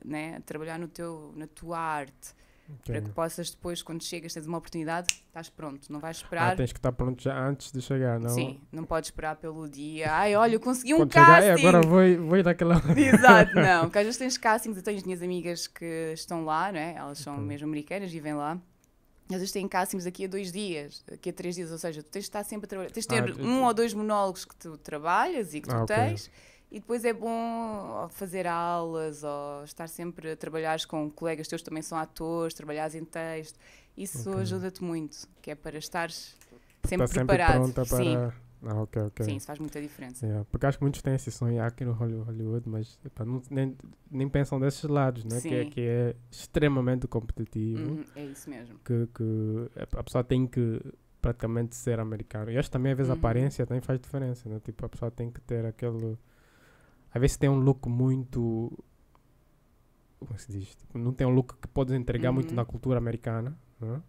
né, a trabalhar no teu, na tua arte, ok. para que possas depois, quando chegas, tens uma oportunidade, estás pronto, não vais Ah, esperar. tens que estar pronto já antes de chegar, não? Sim, não podes esperar pelo dia. Ai, olha, eu consegui um Quando chegar, "É, casting. agora vou, vou ir daquela. Exato, não. Porque às vezes tens castings, eu tenho as minhas amigas que estão lá, né? elas são Ok. mesmo americanas, vivem lá. Às vezes têm castings daqui a dois dias, daqui a três dias, ou seja, tu tens de estar sempre a trabalhar. Tens de ter Ah, um ou dois monólogos que tu trabalhas e que tu Ah, tens, e depois é bom fazer aulas ou estar sempre a trabalhar com colegas teus que também são atores, trabalhares em texto. Isso Ok. ajuda-te muito, que é para estares Está sempre sempre preparado. pronta para. Sim, Ah, ok, ok. sim, isso faz muita diferença. Yeah, Porque acho que muitos têm esse sonho aqui no Holly- Hollywood, mas epá, não, nem, nem pensam desses lados, né? Que, é, que é extremamente competitivo. Uhum, é isso mesmo. Que, que a- a pessoa tem que praticamente ser americano. E acho que também às vezes a Uhum. aparência também faz diferença, né? Tipo, a pessoa tem que ter aquele. Às vezes tem um look muito. Como se diz? Tipo, não tem um look que podes entregar muito Uhum. na cultura americana. Né?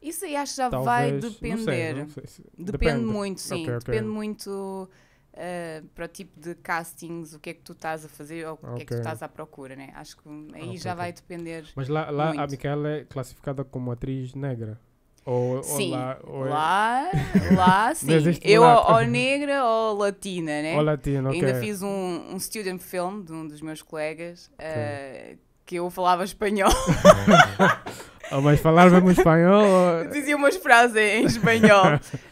Isso aí acho que já Talvez, vai não sei, depender. não sei se- Depende, muito, sim. Ok, ok. Depende muito eh, para o tipo de castings, o que é que tu estás a fazer ou o que é que tu estás à procura, né? Acho que aí Ok, já ok. vai depender. Mas lá, lá a Muito. Micaela é classificada como atriz negra? Ou, Sim, ou lá, ou é- lá, lá sim. Eu ou, negra ou latina, né? ou latino, ok. Ainda fiz um, um student film de um dos meus colegas eh, que eu falava espanhol. Oh, mas falar mesmo espanhol? ou- Dizia umas frases em espanhol.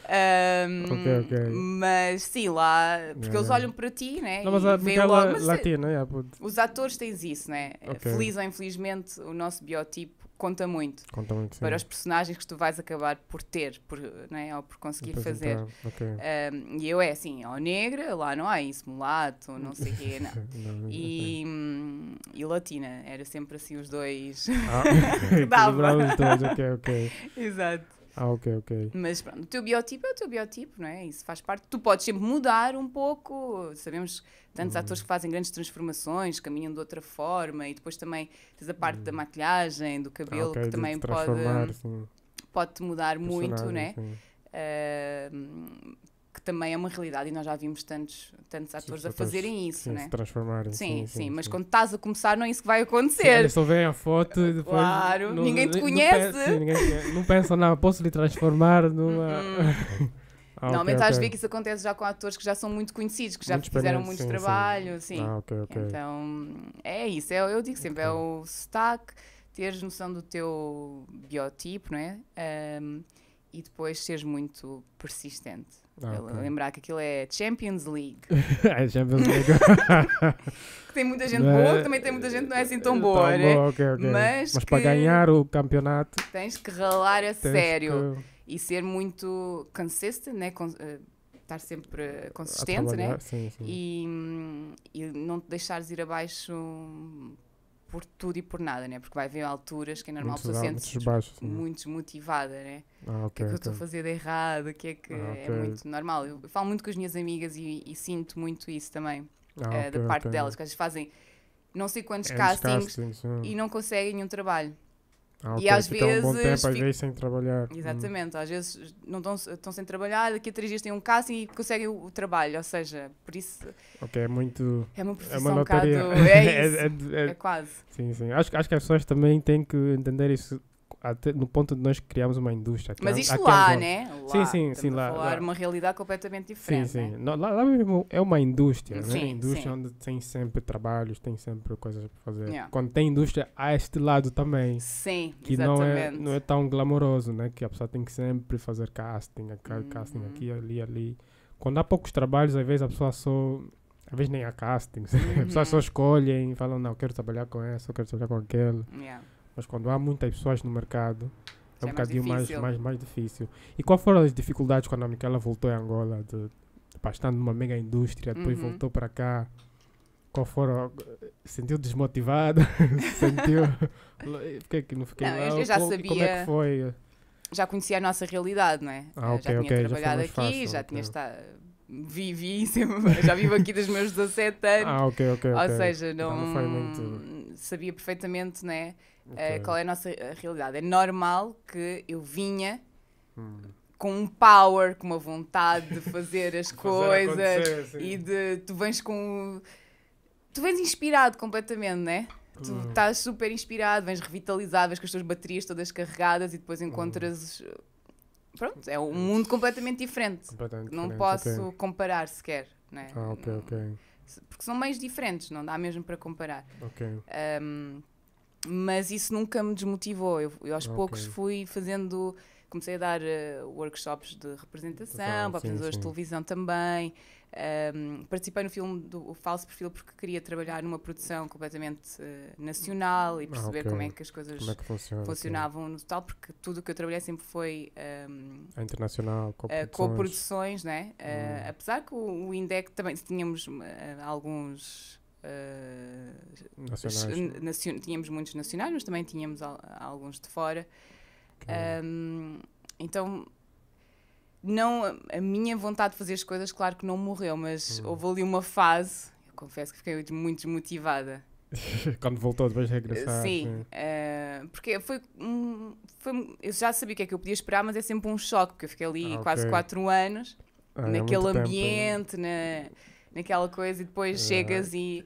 Ahm, Ok, ok. Mas sim, lá, porque Yeah, eles olham para ti, né? Não, mas a veem logo. Mas, latina, yeah, Os atores têm isso, né? Feliz ou infelizmente, o nosso biotipo conta muito conta muito. para os personagens que tu vais acabar por ter, por, né? ou por conseguir fazer. Apresentar, ok. Um, e eu é assim, ou negra, lá não há isso, mulato, não sei o quê, não. Não, E, hum, e latina, era sempre assim os dois. Ah, dava. ok, ok. Exato. Ah, ok, ok. Mas pronto, o teu biotipo é o teu biotipo, não é? Isso faz parte. Tu podes sempre mudar um pouco. Sabemos tantos Uhum. atores que fazem grandes transformações, caminham de outra forma e depois também tens a parte da maquilhagem, do Uhum. Ah, cabelo, ok, que também pode, pode mudar muito, personagem, né? sim. Ah, que também é uma realidade e nós já vimos tantos, tantos atores a fazerem isso, Sim, né? se transformarem. Sim, sim, mas sim. quando estás a começar não é isso que vai Sim, acontecer. eles só veem a foto e depois. Claro, ninguém te não conhece. pensa- sim, ninguém. Não pensam, não, posso lhe transformar numa. Hum. Ah, Normalmente ok, estás a ok. ver que isso acontece já com atores que já são muito conhecidos, que já Muito fizeram muito sim, sim. trabalho, sim. Ah, ok, ok. Então, é isso, é, eu digo sempre, é o sotaque, teres noção do teu biotipo, não é? Ahm, e depois seres muito persistente. Ah, Eu- ok. Lembrar que aquilo é Champions League. É Champions League. Que tem muita gente Não é- boa, que também tem muita gente que não é assim tão boa, né? ok, ok. Mas Mas para ganhar o campeonato, Tens que ralar a sério que e ser muito consistent, né? Con- eh, estar sempre consistente, né? Sim, sim. E, hum, e não te deixares ir abaixo por tudo e por nada, né? Porque vai haver alturas que é normal a Muitos pessoa altos, sente muitos baixos. muito desmotivada, né? Ah, O que é que eu estou a fazer de errado? O que é que Ah, é ok. muito normal? Eu falo muito com as minhas amigas e, e sinto muito isso também, Ah, ok, da parte delas, que às vezes fazem não sei quantos É, castings castings, e não conseguem nenhum trabalho. Ah, e ok, às fica um bom vezes tempo às vezes sem trabalhar. Hum. Exatamente, às vezes não estão, estão sem trabalhar, daqui a três dias têm um casting e conseguem o, o trabalho, ou seja, por isso Ok, é muito. é uma É profissão uma um bocado. lotaria. É isso, é- é- é quase. sim, sim. Acho, acho que as pessoas também têm que entender isso até no ponto de nós criamos uma indústria. Mas isto lá, né? Lá, Sim, sim, sim, lá- falar lá. uma realidade completamente Sim, diferente. sim. Né? Não, Lá, lá mesmo é uma indústria, né? Sim, indústria sim. onde tem sempre trabalhos, tem sempre coisas para fazer. Yeah. Quando tem indústria, há este lado também. Sim, Que não é, exatamente. não é tão glamouroso, né? Que a pessoa tem que sempre fazer casting, aqui, casting Uhum. aqui, ali, ali. Quando há poucos trabalhos, às vezes a pessoa só. Às vezes nem há castings. As pessoas só Uhum. escolhem e falam, não, eu quero trabalhar com essa, eu quero trabalhar com aquele. Yeah. Mas quando há muitas pessoas no mercado, é Já um é mais bocadinho mais, difícil. mais, mais difícil. E qual foram as dificuldades quando a Micaela voltou em Angola? De, estando numa mega indústria, depois Uhum. voltou para cá. Qual foram? Sentiu desmotivada? Sentiu. Fiquei que não fiquei Não, lá. eu- já Como- Como é sabia- que foi? Já conhecia a nossa realidade, não é? Ah, Eh, ok, já tinha ok, já foi trabalhado mais aqui, fácil, já ok. tinha estado. Vivi, sempre- já vivo aqui desde os meus 17 anos. Ah, ok, ok. Ou ok. seja, Então não, não muito- sabia perfeitamente né, eh, Ok. qual é a nossa eh, realidade. É normal que eu vinha Hum. com um power, com uma vontade de fazer as Fazer coisas e de tu vens com tu vens inspirado completamente, né? Tu Hum. estás super inspirado, vens revitalizado, vens com as tuas baterias todas carregadas e depois encontras Hum. pronto, é um mundo completamente diferente. Completamente Não diferente, posso ok. comparar sequer, né? Ah, ok, ok. Porque são meios diferentes, não dá mesmo para comparar. Ok. Um, mas isso nunca me desmotivou. Eu, eu aos Ok. poucos fui fazendo, comecei a dar eh, workshops de representação, Ah, para apresentadores de televisão também. Um, participei no filme do Falso Perfil porque queria trabalhar numa produção completamente eh, nacional e perceber Ah, ok. como é que as coisas é que funciona? funcionavam no total, porque tudo o que eu trabalhei sempre foi um, A internacional, uh, co-produções. né? Uh, Hum. Apesar que o, o INDEC também tínhamos uh, alguns. Uh, nacionais. n- nacio- tínhamos muitos nacionais, mas também tínhamos al- alguns de fora. Um, então, não, a minha vontade de fazer as coisas, claro que não morreu, mas Hum. houve ali uma fase, eu confesso que fiquei muito desmotivada. Quando voltou depois de regressar. Sim, eh, porque foi, um, foi Eu já sabia o que é que eu podia esperar, mas é sempre um choque, porque eu fiquei ali Ah, quase ok. quatro anos, Ah, é naquele tempo, ambiente, na, naquela coisa, e depois É. chegas e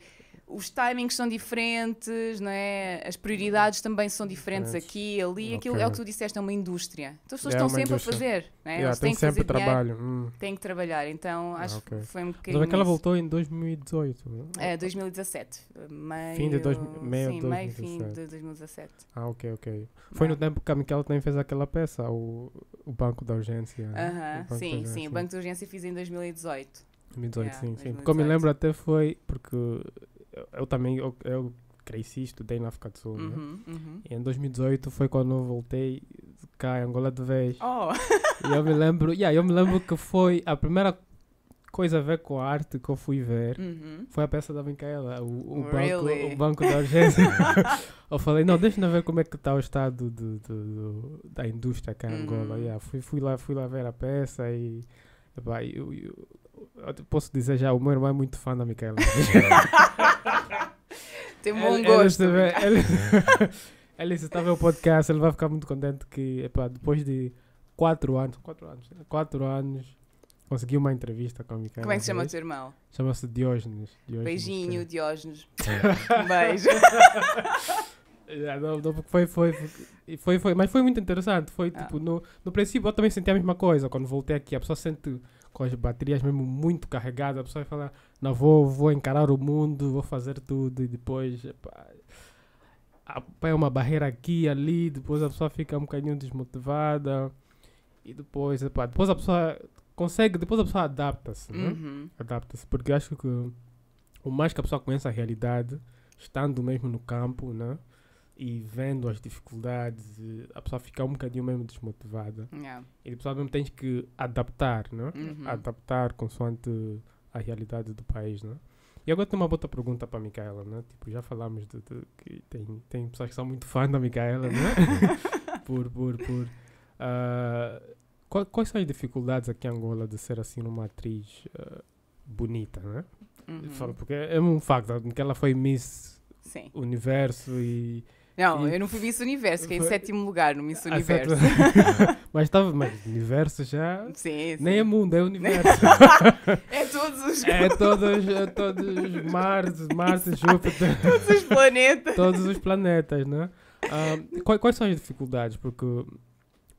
os timings são diferentes, não é? As prioridades também são diferentes aqui, ali. Aquilo é o que tu disseste, é uma indústria. Então as pessoas É estão sempre indústria. a fazer, não é? Yeah, Eles tem têm que sempre trabalho. hum. têm que trabalhar. Então acho ok. que foi um Mas bocadinho. é que ela isso. voltou em 2018. não é? É, 2017. Meio, Fim de dois- meio sim, de meio fim 2017. de 2017. Ah, ok, ok. Foi no Não. tempo que a Miquela também fez aquela peça, o, o Banco da Urgência. né? Aham, O Banco da sim, sim. O Banco de Urgência fiz em 2018. 2018, Yeah, sim, sim. 2018. Porque eu me lembro até foi porque eu, eu também eu, eu cresci, estudei na África do Sul. né? Uhum, uhum. E em 2018 foi quando eu voltei cá em Angola de vez. Oh! E eu me lembro, yeah, eu me lembro que foi a primeira coisa a ver com a arte que eu fui ver. Uhum. Foi a peça da Micaela, o, o, banco, Really? o banco da urgência. eu falei, não, deixa-me ver como é que está o estado de, de- do- da indústria cá em Angola. Uhum. Yeah, fui, fui, lá, fui lá ver a peça e. epá, eu, eu- posso dizer já, o meu irmão é muito fã da Micaela. Tem um bom Ele- gosto. Ele, ele, ele se está a ver o podcast, ele vai ficar muito contente que, epá, depois de 4 anos, 4 anos, 4 anos, consegui uma entrevista com a Micaela. Como é que se chama o teu irmão? Chama-se Diógenes. Diógenes, Beijinho, que- Diógenes. Um beijo. Yeah, não, não, foi, foi, foi, foi, foi, mas foi muito interessante. Foi Ah. tipo, no, no princípio eu também senti a mesma coisa. Quando voltei aqui, a pessoa sente com as baterias mesmo muito carregadas. A pessoa vai falar: Não, vou, vou encarar o mundo, vou fazer tudo. E depois, epá, é uma barreira aqui e ali. Depois a pessoa fica um bocadinho desmotivada. E depois, epá, depois a pessoa consegue, depois a pessoa adapta-se, né? Uhum. adapta-se, porque acho que o mais que a pessoa conhece a realidade, estando mesmo no campo, né? E vendo as dificuldades, a pessoa fica um bocadinho mesmo desmotivada. Yeah. E a pessoa mesmo tem que adaptar, né? Uhum. Adaptar consoante a realidade do país, né? E agora tem uma outra pergunta para a Micaela, né? Tipo, já falámos de, de- que tem, tem pessoas que são muito fãs da Micaela, né? por, por, por... ah, qual- quais são as dificuldades aqui em Angola de ser assim uma atriz ah, bonita, né? Uhum. Falo Porque é um facto, que ela foi Miss Sim. Universo e... Não, E- eu não fui Miss Universo, fiquei em Foi- sétimo lugar no Miss Ah, Universo. mas estava, mas Universo já... sim, sim. Nem é mundo, é universo. É todos os, é todos, é todos Marte, Marte, Júpiter, todos os planetas. todos os planetas, né? Ah, quais, quais são as dificuldades? Porque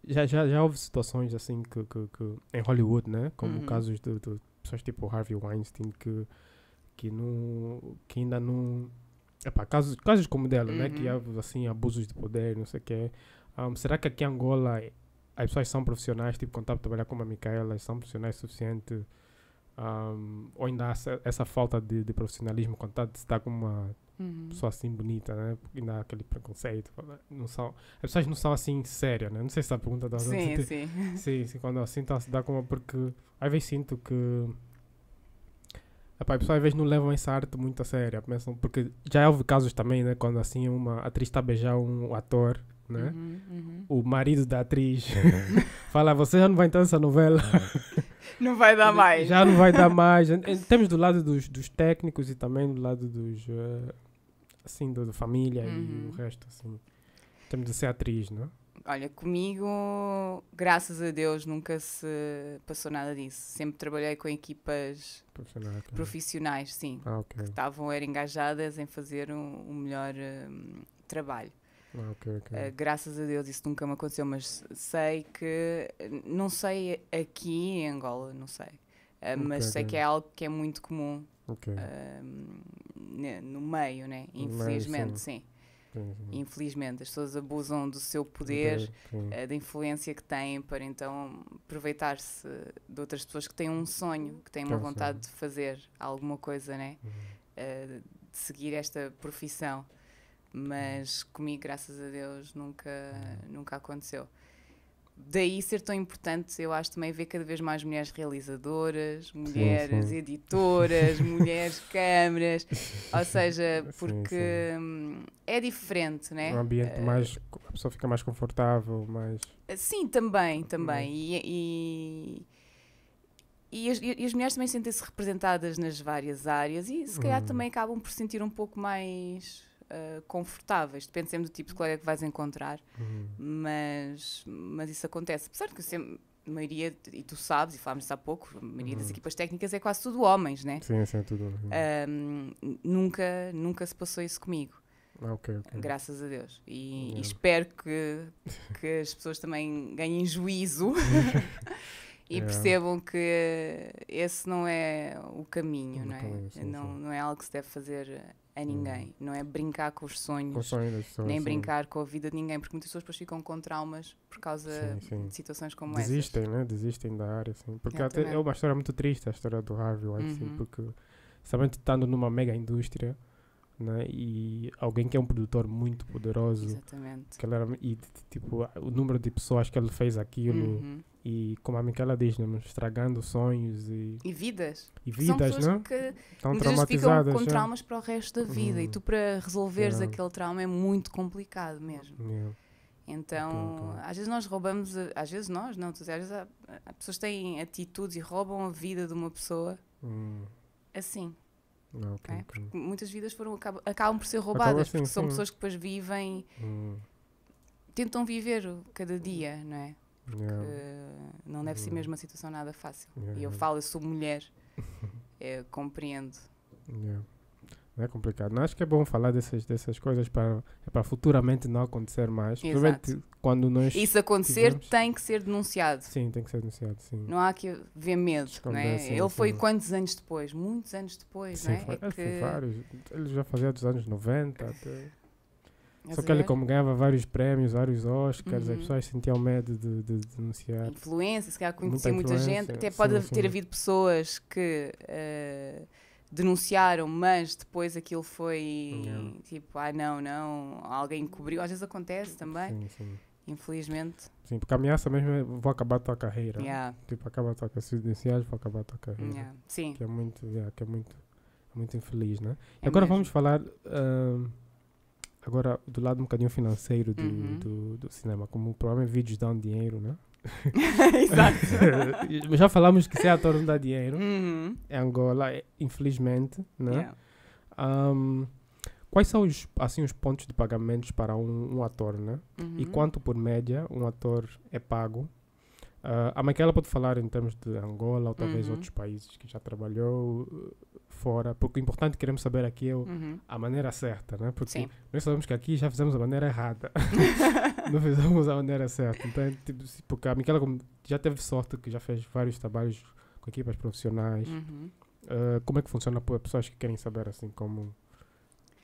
já, já, já houve situações assim que, que, que em Hollywood, né? Como Uhum. casos de, de pessoas tipo Harvey Weinstein que, que, não, que ainda não. Epá, casos, casos como dela, né? Que Uhum. há assim, abusos de poder, não sei o quê. Ah, será que aqui em Angola as pessoas são profissionais, tipo, quando a trabalhar como a Micaela, são profissionais suficiente? Ahm, ou ainda há essa, essa falta de, de profissionalismo quando está está com uma Uhum. pessoa assim bonita, né? Porque ainda há aquele preconceito. Não são, as pessoas não são assim sérias, né? Não sei se a pergunta está Sim, sim. Sim, sim, quando assim está se dá como. Porque às vezes sinto que. Epá, as pessoas às vezes não levam essa arte muito a sério. Pensam, porque já houve casos também, né? Quando assim uma atriz está a beijar um ator, né? Uhum, uhum. O marido da atriz fala: Você já não vai entrar nessa novela. Não vai dar mais. Já não vai dar mais. Em- em- Temos do lado dos, dos técnicos e também do lado dos. eh, assim, do, da família e Uhum. o resto, assim. Temos de ser atriz, não é? Olha, comigo, graças a Deus, nunca se passou nada disso. Sempre trabalhei com equipas Profissional. profissionais, sim, Ah, ok. que estavam engajadas em fazer um, um melhor hum, trabalho. Ah, ok, ok. Uh, graças a Deus isso nunca me aconteceu, mas sei que, não sei aqui em Angola, não sei, Uh, mas sei que é algo que é muito comum um, ne- no meio, né? No meio, Infelizmente, sim. Sim, sim. Infelizmente, as pessoas abusam do seu poder, sim. uh, da influência que têm para então aproveitar-se de outras pessoas que têm um sonho, que têm uma um vontade de fazer alguma coisa, né? Uhum. uh, de seguir esta profissão. Mas comigo, graças a Deus, nunca, nunca aconteceu. Daí ser tão importante, eu acho também ver cada vez mais mulheres realizadoras, mulheres sim. editoras, mulheres câmaras, ou seja, Sim, porque hum, é diferente, né? Um ambiente Eh, mais. A pessoa fica mais confortável, mais. Sim, também, também. E, e, e as, e as mulheres também sentem-se representadas nas várias áreas e se calhar Hum. também acabam por se sentir um pouco mais ah, confortáveis. Depende sempre do tipo de colega que vais encontrar, Uhum. mas, mas isso acontece. Apesar de que sempre, a maioria, e tu sabes, e falámos há pouco, a maioria das Uhum. equipas técnicas é quase tudo homens, né? Sim, sim, tudo. uhum. Ahm, nunca, nunca se passou isso comigo. Ah, ok, ok. Graças a Deus. E, e Yeah. espero que, que as pessoas também ganhem juízo e Yeah. percebam que esse não é o caminho, Não não é é? caminho, sim, não, sim. Não é algo que se deve fazer a ninguém. Não é brincar com os sonhos, Com sonho das pessoas. nem sim. brincar com a vida de ninguém, porque muitas pessoas depois ficam com traumas por causa Sim, sim. de situações como Desistem, né? Desistem da área, sim. Porque até é uma história muito triste a história do Harvey Weinstein, Uhum. porque somente estando numa mega indústria, né? E alguém que é um produtor muito essas. poderoso, Exatamente. que ele era, e tipo, o número de pessoas que ele fez aquilo, Uhum. E como a Micaela diz, né? estragando sonhos e, E vidas. e São vidas, pessoas né? que Estão vezes ficam traumatizadas. com já. traumas para o resto da vida e Uhum. tu para resolveres Yeah. aquele trauma é muito complicado mesmo. Yeah. Então, às vezes nós roubamos, às vezes nós, não, às vezes há, há pessoas têm atitudes e roubam a vida de uma pessoa Hum. assim. Ah, ok, ok? ok. Muitas vidas foram, acabam, acabam por ser roubadas, assim, porque são sim. pessoas que depois vivem, Hum. tentam viver cada dia, não é? Yeah. Que não deve ser mesmo uma situação nada fácil. Yeah, E eu yeah. falo, eu sou mulher, eu compreendo. Yeah. É complicado. Não, acho que é bom falar dessas, dessas coisas para, é para futuramente não acontecer mais. Exato. Quando nós. E se acontecer, tivemos- tem que ser denunciado. Sim, tem que ser denunciado, sim. Não há que ver medo, Esconder, não é? sim, Ele foi sim. quantos anos depois? Muitos anos depois, Sim, não é? foi, é foi que, vários. Ele já fazia dos anos 90 até. Só que ele, ver? como ganhava vários prémios, vários Oscars, Uhum. as pessoas sentiam medo de, de denunciar. influência, se calhar conhecia Muita muita, gente. Até sim, pode sim. ter havido pessoas que eh, denunciaram, mas depois aquilo foi Yeah. tipo, ah, não, não, alguém cobriu. Às vezes acontece também, Sim, sim. infelizmente. Sim, porque a ameaça mesmo é vou acabar a tua carreira. Yeah, Tipo, acaba a tua carreira. Se denunciares, vou acabar a tua carreira. yeah. Sim. Que é muito, yeah, que é muito, muito infeliz, né? é agora mesmo. vamos falar ahm, agora do lado um bocadinho financeiro do, Uhum. do, do cinema. Como provavelmente vídeos dão dinheiro, né? Exato. Já falamos que ser ator não dá dinheiro. Uhum. Em Angola, é- infelizmente, né? Yeah. Ahm, quais são os, assim, os pontos de pagamentos para um, um ator, né? E Uhum. quanto por média um ator é pago? Ah, a Michaela pode falar em termos de Angola ou talvez Uhum. outros países que já trabalhou uh, fora, porque o importante que queremos saber aqui é o- Uhum. a maneira certa, né? Porque Sim. nós sabemos que aqui já fizemos a maneira errada, não fizemos a maneira certa. Então, tipo, porque a como já teve sorte que já fez vários trabalhos com equipas profissionais. Uhum. Ah, como é que funciona para pessoas que querem saber assim como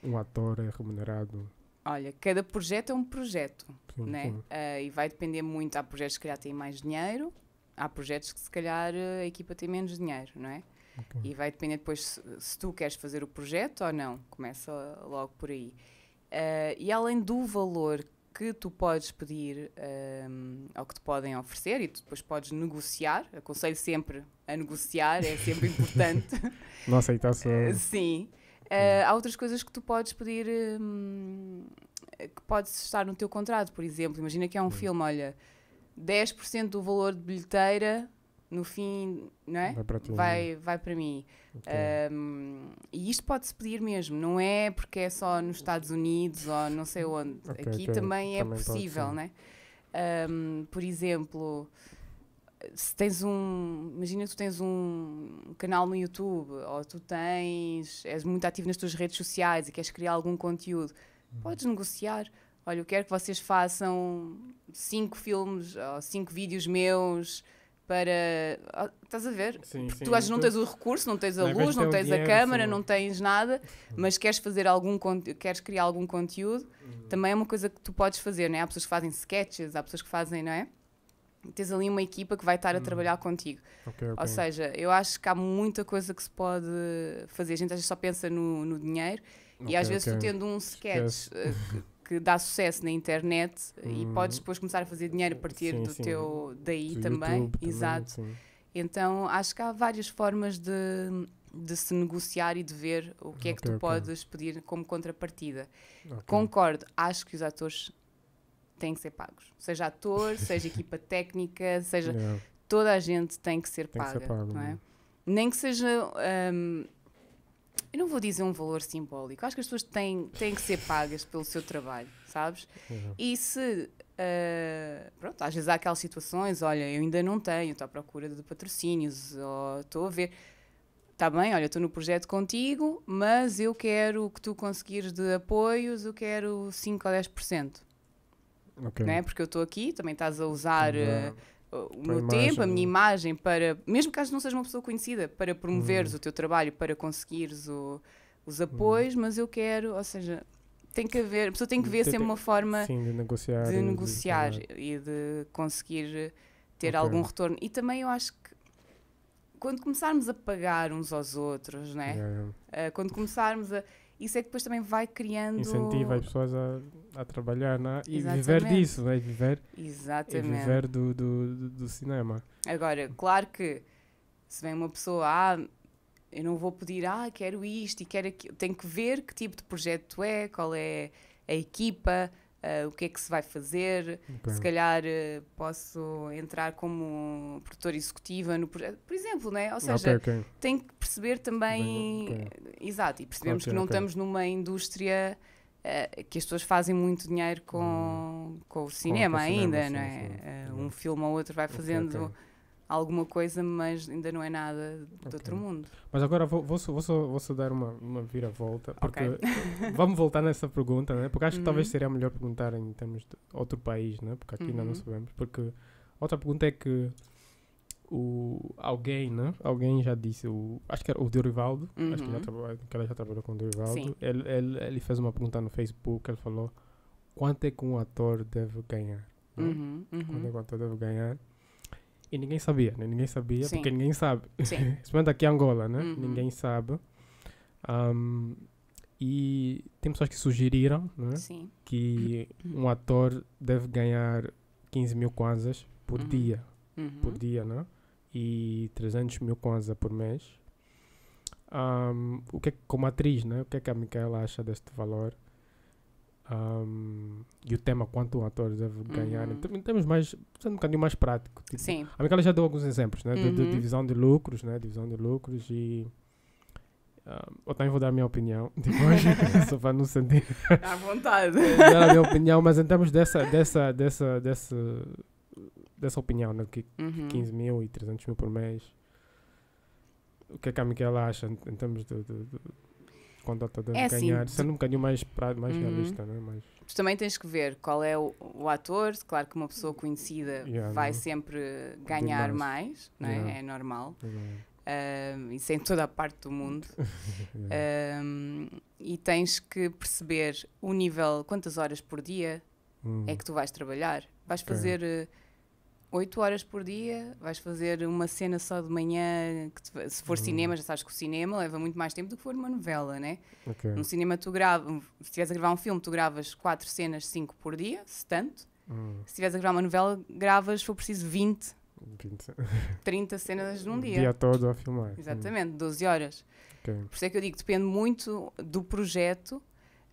um ator é remunerado? Olha, cada projeto é um projeto. Sim, né? sim. Ah, e vai depender muito. Há projetos que se calhar têm mais dinheiro, há projetos que se calhar eh, a equipa tem menos dinheiro, não é? Ok. E vai depender depois se, se tu queres fazer o projeto ou não. Começa logo por aí. Ah, e além do valor que tu podes pedir ahm, ou que te podem oferecer e tu depois podes negociar, aconselho sempre a negociar, é sempre importante. Não aceitasse. Uh, sim. Uh, há outras coisas que tu podes pedir hum, que podes estar no teu contrato, por exemplo. Imagina que é um Hum. filme, olha, 10% do valor de bilheteira no fim, não é? Vai para ti, Vai, vai para mim. Ok. Um, e isto pode-se pedir mesmo, não é porque é só nos Estados Unidos ou não sei onde. Ok, Aqui ok. também é Também possível, ser. né? Um, por exemplo, se tens um. Imagina tu tens um canal no YouTube ou tu tens. és muito ativo nas tuas redes sociais e queres criar algum conteúdo, Uhum. podes negociar. Olha, eu quero que vocês façam cinco filmes ou cinco vídeos meus para. Estás a ver? Sim, Porque sim. tu às vezes não tens o recurso, não tens a Ao invés luz, não tens a câmara, sim. não tens nada, mas queres fazer algum queres criar algum conteúdo, Uhum. também é uma coisa que tu podes fazer, não é? Há pessoas que fazem sketches, há pessoas que fazem, não é? Tens ali uma equipa que vai estar a trabalhar contigo. Ok, ok. Ou seja, eu acho que há muita coisa que se pode fazer. A gente às vezes só pensa no, no dinheiro e às vezes tu tendo um sketch que, que dá sucesso na internet e Hum. podes depois começar a fazer dinheiro a partir Sim, do sim. teu daí Do também. YouTube Exato. Então acho que há várias formas de, de se negociar e de ver o que é que tu ok. podes pedir como contrapartida. Ok. Concordo, acho que os atores têm que ser pagos. Seja ator, seja equipa técnica, seja. Yeah, Toda a gente tem que ser Tem que paga. ser pago, não é? né? Nem que seja. hum, eu não vou dizer um valor simbólico. Acho que as pessoas têm, têm que ser pagas pelo seu trabalho, sabes? yeah. E se. ah, pronto, às vezes há aquelas situações, olha, eu ainda não tenho, estou à procura de patrocínios, ou estou a ver. Está bem, olha, estou no projeto contigo, mas eu quero que tu conseguires de apoios, eu quero 5 ou 10%. Ok. Não é? Porque eu estou aqui, também estás a usar Yeah. ah, o meu imagem, tempo, a minha né? imagem, para, mesmo que não seja uma pessoa conhecida, para promoveres Hum. o teu trabalho, para conseguires o- os apoios, mas eu quero, ou seja, tem que haver, a pessoa tem que ver Tem- sempre uma forma Sim, de negociar. de e negociar falar. e de conseguir ter Ok. algum retorno. E também eu acho que quando começarmos a pagar uns aos outros, né? Yeah. Ah, quando começarmos a. Isso é que depois também vai criando. Incentiva as pessoas a, a trabalhar né? e viver disso, né? Viver, Exatamente. viver do, do, do, cinema. Agora, claro que se vem uma pessoa, ah, eu não vou pedir, ah, quero isto e quero aquilo. Tem que ver que tipo de projeto é, qual é a equipa, ah, o que é que se vai fazer. Ok. Se calhar eh, posso entrar como produtora executiva no projeto, por exemplo, né? Ou seja, ok, ok. tem que perceber também. Exato, e percebemos que não estamos numa indústria eh, que as pessoas fazem muito dinheiro com, com o cinema com o cinema, ainda, sim, não é? sim. Uhum. um filme ou outro vai fazendo. Alguma coisa, mas ainda não é nada de Ok. outro mundo. Mas agora vou, vou, só, vou, só, vou só dar uma, uma vira-volta, porque Ok. vamos voltar nessa pergunta, né? Porque acho que talvez Uhum. seria melhor perguntar em termos de outro país, né? Porque aqui ainda não Uhum. sabemos. Porque outra pergunta é que o, alguém, né? Alguém já disse, o, acho que era o Dorivaldo, acho que, já Uhum. trabalha, que ela já trabalhou com o Dorivaldo. Ele, ele, ele fez uma pergunta no Facebook, ele falou quanto é que um ator deve ganhar? né? Uhum, Quanto é uhum. que um ator deve ganhar? E ninguém sabia, né? Ninguém sabia, Sim. porque ninguém sabe. Principalmente aqui em Angola, né? Uhum. Ninguém sabe. Ahm, e tem pessoas que sugeriram né? Que um ator deve ganhar 15 mil kwanzas por Uhum. dia, Uhum. por dia, né? E 300 mil kwanzas por mês. Ahm, o que é como atriz, né? O que é que a Micaela acha deste valor? Ahm, e o tema quanto um ator deve ganhar, Uhum. em termos mais, sendo um bocadinho mais prático. Tipo, Sim. a Micaela já deu alguns exemplos, né? De, de Uhum. divisão de lucros, né? Divisão de lucros e... ah, eu também vou dar a minha opinião depois, só para não sentir À vontade. dar a minha opinião, mas em termos dessa, dessa, dessa, dessa, dessa opinião, né? Que Uhum. 15 mil e 300 mil por mês, o que é que a Micaela acha em, em termos de, de, de ela deve É assim, ganhar, sendo um bocadinho mais, pra, mais Uhum. realista, né? Mais, Tu também tens que ver qual é o, o ator. Claro que uma pessoa conhecida Yeah, vai não? sempre ganhar mais. mais, não é? Yeah. É normal. eh, Um, isso em toda a parte do mundo. yeah. Um, e tens que perceber o nível, quantas horas por dia Hum, é que tu vais trabalhar. Vais fazer eh, 8 horas por dia, vais fazer uma cena só de manhã. que te- se for Hum. cinema, já sabes que o cinema leva muito mais tempo do que for uma novela, né? ok. No cinema tu gravas, se estiveres a gravar um filme, tu gravas 4 cenas, 5 por dia, se tanto. Hum, Se estiveres a gravar uma novela, gravas, se for preciso, 20, 20. 30 cenas num dia. dia todo a filmar. Hum, Exatamente, 12 horas. ok. Por isso é que eu digo, depende muito do projeto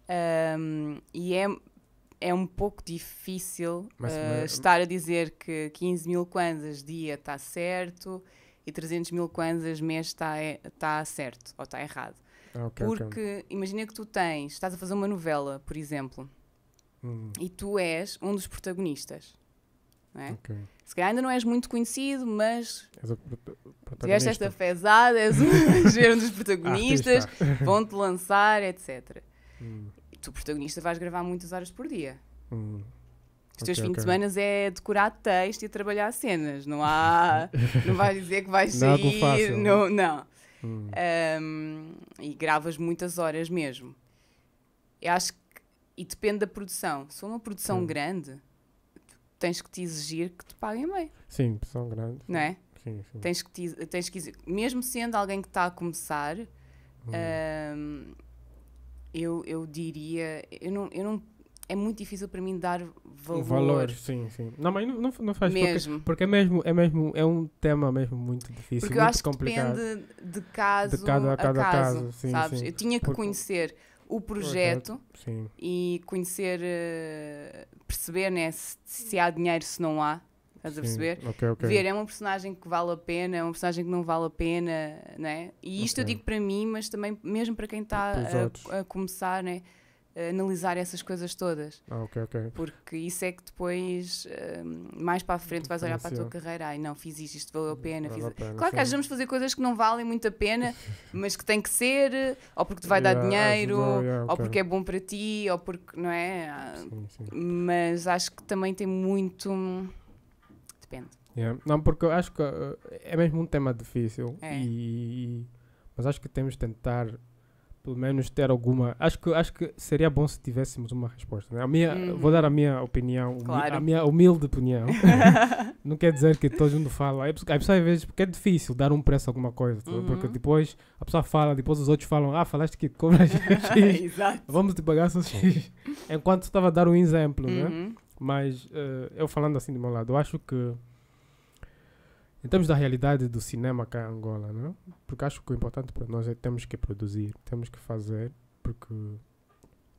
ahm, e é, é um pouco difícil Mas- ah, mas- estar a dizer que 15 mil kwanzas dia está certo e 300 mil kwanzas mês está tá certo ou está errado. Ah, ok, ok. Porque imagina que tu tens, estás a fazer uma novela, por exemplo, Hum, e tu és um dos protagonistas. É? ok. Se calhar ainda não és muito conhecido, mas tiveste esta fezada, és um, um dos protagonistas, Artista. vão-te lançar, etc. Hum, tu, protagonista, vais gravar muitas horas por dia. hum. Os teus Ok, fins de ok. semana é decorar texto e trabalhar cenas. Não há. não vais dizer que vais Não é algo sair. fácil. Não, não. Hum, Ahm, e gravas muitas horas mesmo. Eu acho que. E depende da produção. Se for uma produção Sim. grande, tens que te exigir que te paguem bem, Sim, são grandes. não é? Sim, sim. Tens que, te, tens que mesmo sendo alguém que está a começar, Hum, Ahm, eu, eu diria, eu não, eu não, é muito difícil para mim dar valor, valor, sim, sim. Não, mas não, não, faz porque, mesmo. porque é mesmo, é mesmo, é um tema mesmo muito difícil, Porque eu muito acho que complicado. depende de caso De cada- a cada caso, caso, sim, sabes? sim. Eu tinha que Porque- conhecer o projeto Sim, e conhecer, eh, perceber né, se, se há dinheiro, se não há, estás a perceber? Ok, ok. Ver, é uma personagem que vale a pena, é uma personagem que não vale a pena, né? E isto eu Ok. digo para mim, mas também mesmo para quem está a, a começar, né? A analisar essas coisas todas. Ah, ok, ok. Porque isso é que depois, eh, mais para a frente, vais olhar para a tua carreira. Ai, não, fiz isto, isto valeu a pena. Vale a pena, Claro que sim. às vezes vamos fazer coisas que não valem muito a pena, mas que tem que ser, ou porque te vai dar Yeah, dinheiro, ajudou, yeah, ou ok. porque é bom para ti, ou porque, não é? Sim, sim. Mas acho que também tem muito. Depende. Yeah. Não, porque eu acho que uh, é mesmo um tema difícil. É. E, mas acho que temos de tentar, pelo menos, ter alguma. Acho que, acho que seria bom se tivéssemos uma resposta. né? A minha, Uhum. Vou dar a minha opinião, Claro. a minha humilde opinião. não quer dizer que todo mundo fala. É, porque- Há pessoas às vezes porque é difícil dar um preço a alguma coisa. tá? Porque Uhum. depois a pessoa fala, depois os outros falam, ah, falaste que cobras X, vamos te pagar só X. Enquanto estava a dar um exemplo, né? Mas eh, eu falando assim do meu lado, eu acho que em termos da realidade do cinema cá em Angola, né? porque acho que o importante para nós é que temos que produzir, temos que fazer, porque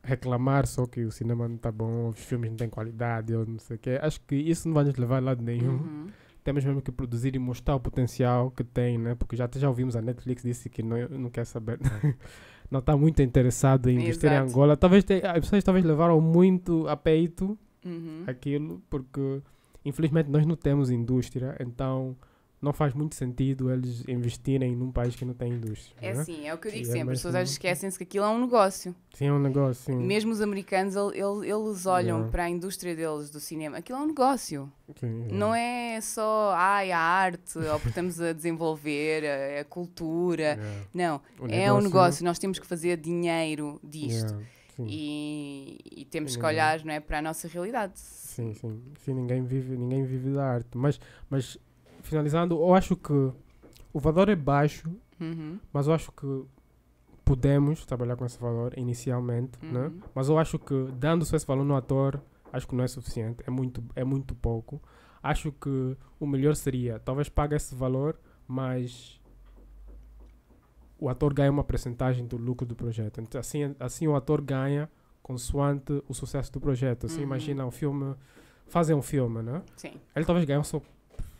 reclamar só que o cinema não está bom, os filmes não têm qualidade, ou não sei o quê, acho que isso não vai nos levar a lado nenhum. Uhum. Temos mesmo que produzir e mostrar o potencial que tem, né? porque já, até já ouvimos a Netflix disse que não, não quer saber. não está muito interessado em investir em. Angola. Talvez te- as pessoas talvez levaram muito a peito Uhum. aquilo, porque infelizmente nós não temos indústria, então não faz muito sentido eles investirem num país que não tem indústria. É né? assim, é o que eu digo E é sempre. As pessoas esquecem-se que aquilo é um negócio. Sim, é um negócio, sim. Mesmo os americanos, el- el- eles olham Yeah. para a indústria deles do cinema. Aquilo é um negócio. sim, sim. Não é só ai, a arte, ou porque estamos a desenvolver a, a cultura. Yeah. Não, O é um negócio. Nós temos que fazer dinheiro disto. Yeah. E, e temos que Ninguém- olhar não é, para a nossa realidade. Sim, sim. Sim, ninguém vive, ninguém vive da arte. Mas, mas, finalizando, eu acho que o valor é baixo, Uhum, mas eu acho que podemos trabalhar com esse valor inicialmente, né? uhum. Mas eu acho que dando só esse valor no ator, acho que não é suficiente, é muito, é muito pouco. Acho que o melhor seria, talvez pague esse valor, mas o ator ganha uma percentagem do lucro do projeto. Então, assim, assim o ator ganha consoante o sucesso do projeto. Assim, Uhum. imagina um filme, fazem um filme, né? Sim. Ele talvez ganhou só,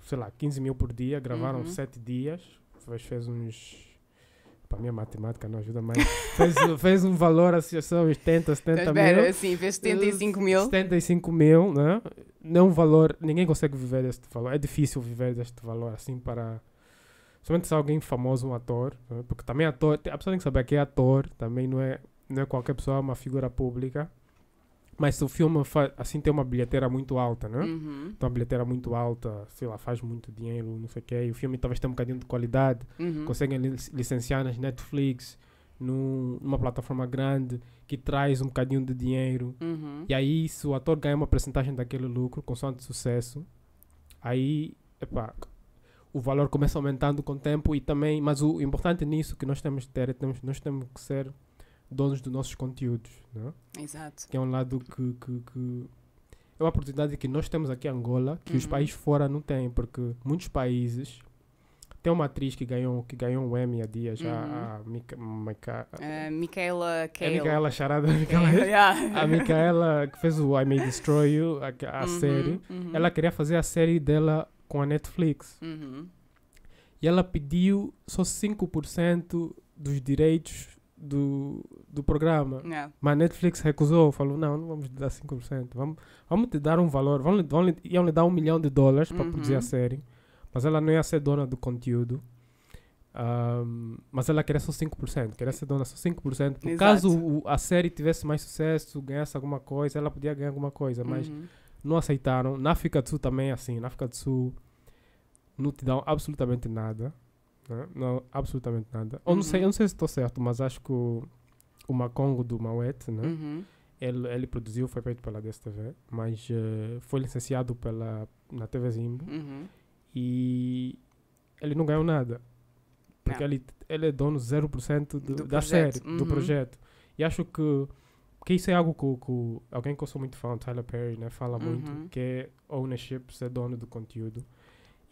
sei lá, 15 mil por dia, gravaram Uhum. 7 dias, talvez fez uns. Para mim a matemática não ajuda mais. fez, fez um valor assim, só 80, 70 Então, mil. assim, fez 75 mil. 75 mil, né? Não é um valor, ninguém consegue viver deste valor. É difícil viver deste valor assim para. Somente se alguém famoso, um ator, né? porque também ator, a pessoa tem que saber que é ator, também não é, não é qualquer pessoa, é uma figura pública. Mas se o filme fa- assim tem uma bilheteira muito alta, né? Uhum, Tem uma bilheteira muito alta, sei lá, faz muito dinheiro, não sei o quê, e o filme talvez tenha um bocadinho de qualidade, uhum. conseguem lic- licenciar nas Netflix, num- numa plataforma grande, que traz um bocadinho de dinheiro. Uhum. E aí, se o ator ganha uma porcentagem daquele lucro, consoante sucesso, aí, epá, o valor começa aumentando com o tempo e também, mas o importante nisso que nós temos que ter, é temos, nós temos que ser donos dos nossos conteúdos, né? Exato. que é um lado que, que, que é uma oportunidade que nós temos aqui em Angola, que os Uhum. países fora não têm, porque muitos países tem uma atriz que ganhou, que ganhou um Emmy há dias, Uhum. a, Mica, Mica, Uh, Micaela é. Micaela Charada, É, Micaela, yeah. a Micaela que fez o I May Destroy You, a, a Uhum, série, uhum, ela queria fazer a série dela com a Netflix. uhum. E ela pediu só 5% dos direitos do, do programa. Yeah. Mas a Netflix recusou, falou, não, não vamos te dar 5%, vamos, vamos te dar um valor, vamos, vamos, iam lhe dar um milhão de dólares para produzir a Uhum. série, mas ela não ia ser dona do conteúdo, Ahm, mas ela queria só 5%, queria ser dona só 5%, por Exato. caso a série tivesse mais sucesso, ganhasse alguma coisa, ela podia ganhar alguma coisa, mas Uhum. Não aceitaram. Na África do Sul também é assim, na África do Sul não te dão absolutamente nada, né? não, absolutamente nada. Eu não sei, Uhum. eu não sei se estou certo, mas acho que o, o Macongo do Mauete, né? Uhum. Ele, ele produziu, foi feito pela DSTV, mas eh, foi licenciado pela, na TV Zimbo Uhum. e ele não ganhou nada. Porque Não. ele, ele é dono 0% do, Do da projeto, série, do uhum. projeto. E acho que, que isso é algo que, que alguém que eu sou muito fã, Tyler Perry, né, fala muito, Uhum. que é ownership, ser dono do conteúdo.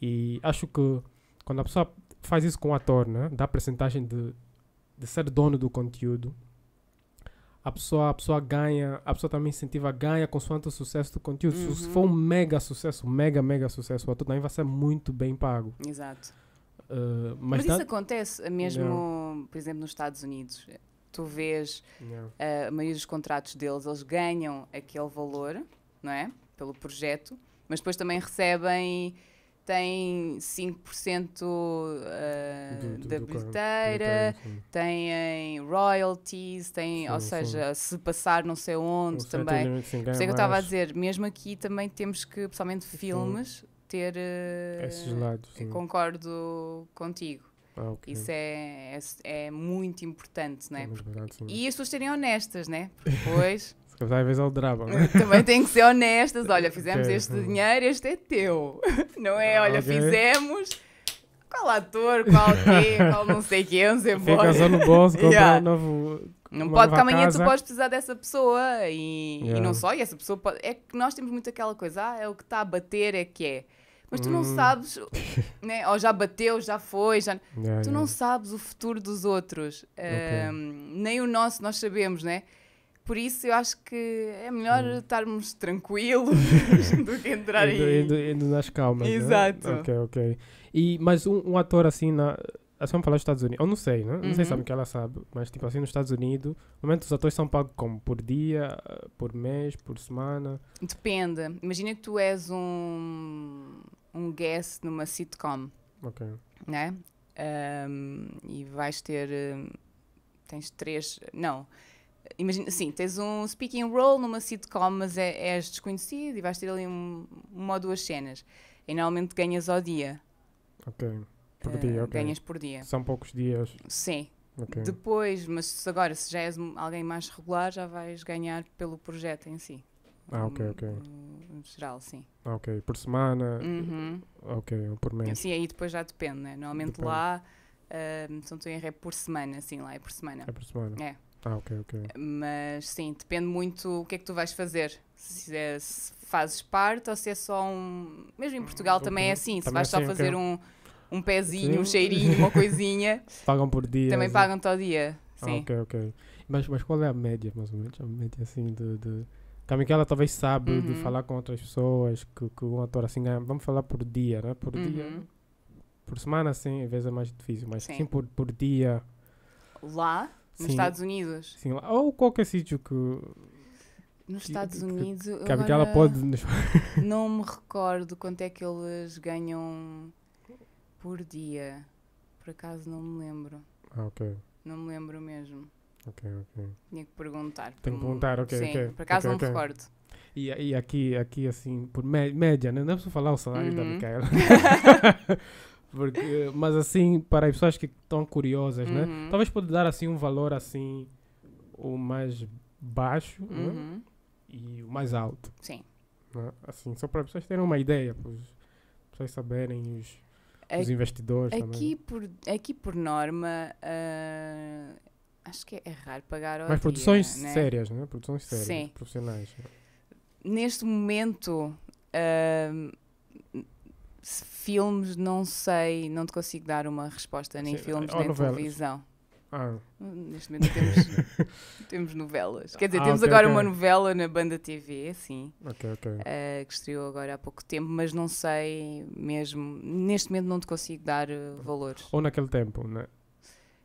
E acho que quando a pessoa faz isso com o ator, né, dá a percentagem de, de ser dono do conteúdo, a pessoa, a pessoa ganha, a pessoa também incentiva, ganha consoante o sucesso do conteúdo. Se- Se Uhum. for um mega sucesso, mega, mega sucesso, o ator também vai ser muito bem pago. Exato. Uh, Mas, mas isso acontece mesmo, por exemplo, nos Estados Unidos. Tu vês uh, a maioria dos contratos deles, eles ganham aquele valor, não é? Pelo projeto, mas depois também recebem, têm 5% uh, Do- do- da do ca- bilheteira, sim. têm royalties, têm, ou Sim, seja, se passar não sei onde sei, também. tem- sim, Por isso é que eu estava a dizer, mesmo aqui também temos que, principalmente filmes, ter. uh, Esses lados, sim. concordo contigo. Ah, ok. Isso é, é, é muito importante, não é? É verdade. E as pessoas serem honestas, né? Porque Depois Às vezes é o drama, né? também têm que ser honestas. Olha, fizemos Ok, este dinheiro, este é teu. Não é, Ah, olha, ok. fizemos. Qual ator, qual quê, qual não sei quê, vamos embora. Fica só no bolso, comprar Yeah. um novo. Não pode, nova amanhã casa. tu podes precisar dessa pessoa e, e Yeah. não só, e essa pessoa pode. É que nós temos muito aquela coisa, ah, é o que está a bater, é que é. Mas tu não Hum. sabes, né? ou já bateu, já foi, já. Yeah, Tu não yeah. sabes o futuro dos outros, Ahm, nem o nosso nós sabemos, né? Por isso eu acho que é melhor Hum. estarmos tranquilos do que entrar Indo, aí. indo, indo nas calmas. né? Exato. Ok, ok. E, mas um, um ator assim, na, assim vamos falar dos Estados Unidos. Eu não sei, né? Não sei se Uhum. que ela sabe, mas tipo assim nos Estados Unidos, normalmente os atores são pagos como? Por dia, eh, por mês, por semana. Depende. Imagina que tu és um, um guest numa sitcom, Ok. né? Ahm, e vais ter. hum, tens três. Não. Imagina, sim, tens um speaking role numa sitcom, mas é, és desconhecido e vais ter ali um- uma ou duas cenas. E normalmente ganhas ao dia. Ok. Por Ah, dia, ok. Ganhas por dia. São poucos dias. Sim. Ok. Depois, mas agora, se já és um- alguém mais regular, já vais ganhar pelo projeto em si. Ah, ok, Hum, ok. hum, Em geral, sim. Ah, ok. Por semana. Uhum. Ok. Ou por mês. Sim, aí depois já depende, né? Normalmente Depende. lá, uh, se não estou em ré por semana, sim, lá é por semana. É por semana. É. Ah, ok, ok. Mas sim, depende muito o que é que tu vais fazer. Se, é- se fazes parte ou se é só um. Mesmo em Portugal Ok. também é assim. Se Também vais só assim, ok. fazer um, um pezinho, um Sim. cheirinho, uma coisinha, Pagam por dia. também assim. pagam-te ao dia. Ah, Sim. ok, ok. Mas, mas qual é a média, mais ou menos? A média assim de. de... Que a Micaela talvez sabe de Uhum. falar com outras pessoas que, que um ator assim ganha. Vamos falar por dia, né? Por dia. Uhum. Por semana, assim, às vezes é mais difícil, mas Sim. sim, por, por dia. Lá, nos Sim. Estados Unidos. Sim, lá- ou qualquer sítio que, Nos Que- Estados que- Unidos. que a Micaela agora pode. Não me recordo quanto é que eles ganham por dia. Por acaso não me lembro. Ah, ok, Não me lembro mesmo. Ok, ok. Tinha que perguntar. Tem que perguntar, ok, Sim, ok, por acaso ok, não me recordo. E, e aqui, aqui, assim, por mé- média, né? não é preciso falar o salário da Uhum. Micaela. Porque, mas assim, para as pessoas que estão curiosas, né? Uhum. Talvez pode dar assim um valor assim, o mais baixo né? Uhum. e o mais alto. Sim. Né? Assim, só para as pessoas terem uma ideia, para as pessoas saberem, os, os A- investidores Aqui também. por, aqui por norma, ah, acho que é, raro pagar ao Mas dia, produções né? sérias, né? Produções sérias, Sim. profissionais. Neste momento, ah, se filmes, não sei, não te consigo dar uma resposta, nem Sim, filmes, ou nem novelas. televisão. Ah, Neste momento temos, temos novelas. Quer dizer, Ah, temos ok, agora ok. uma novela na banda TV, sim, ok, ok. eh, que estreou agora há pouco tempo, mas não sei mesmo. Neste momento não te consigo dar eh, valores. Ou naquele tempo, né?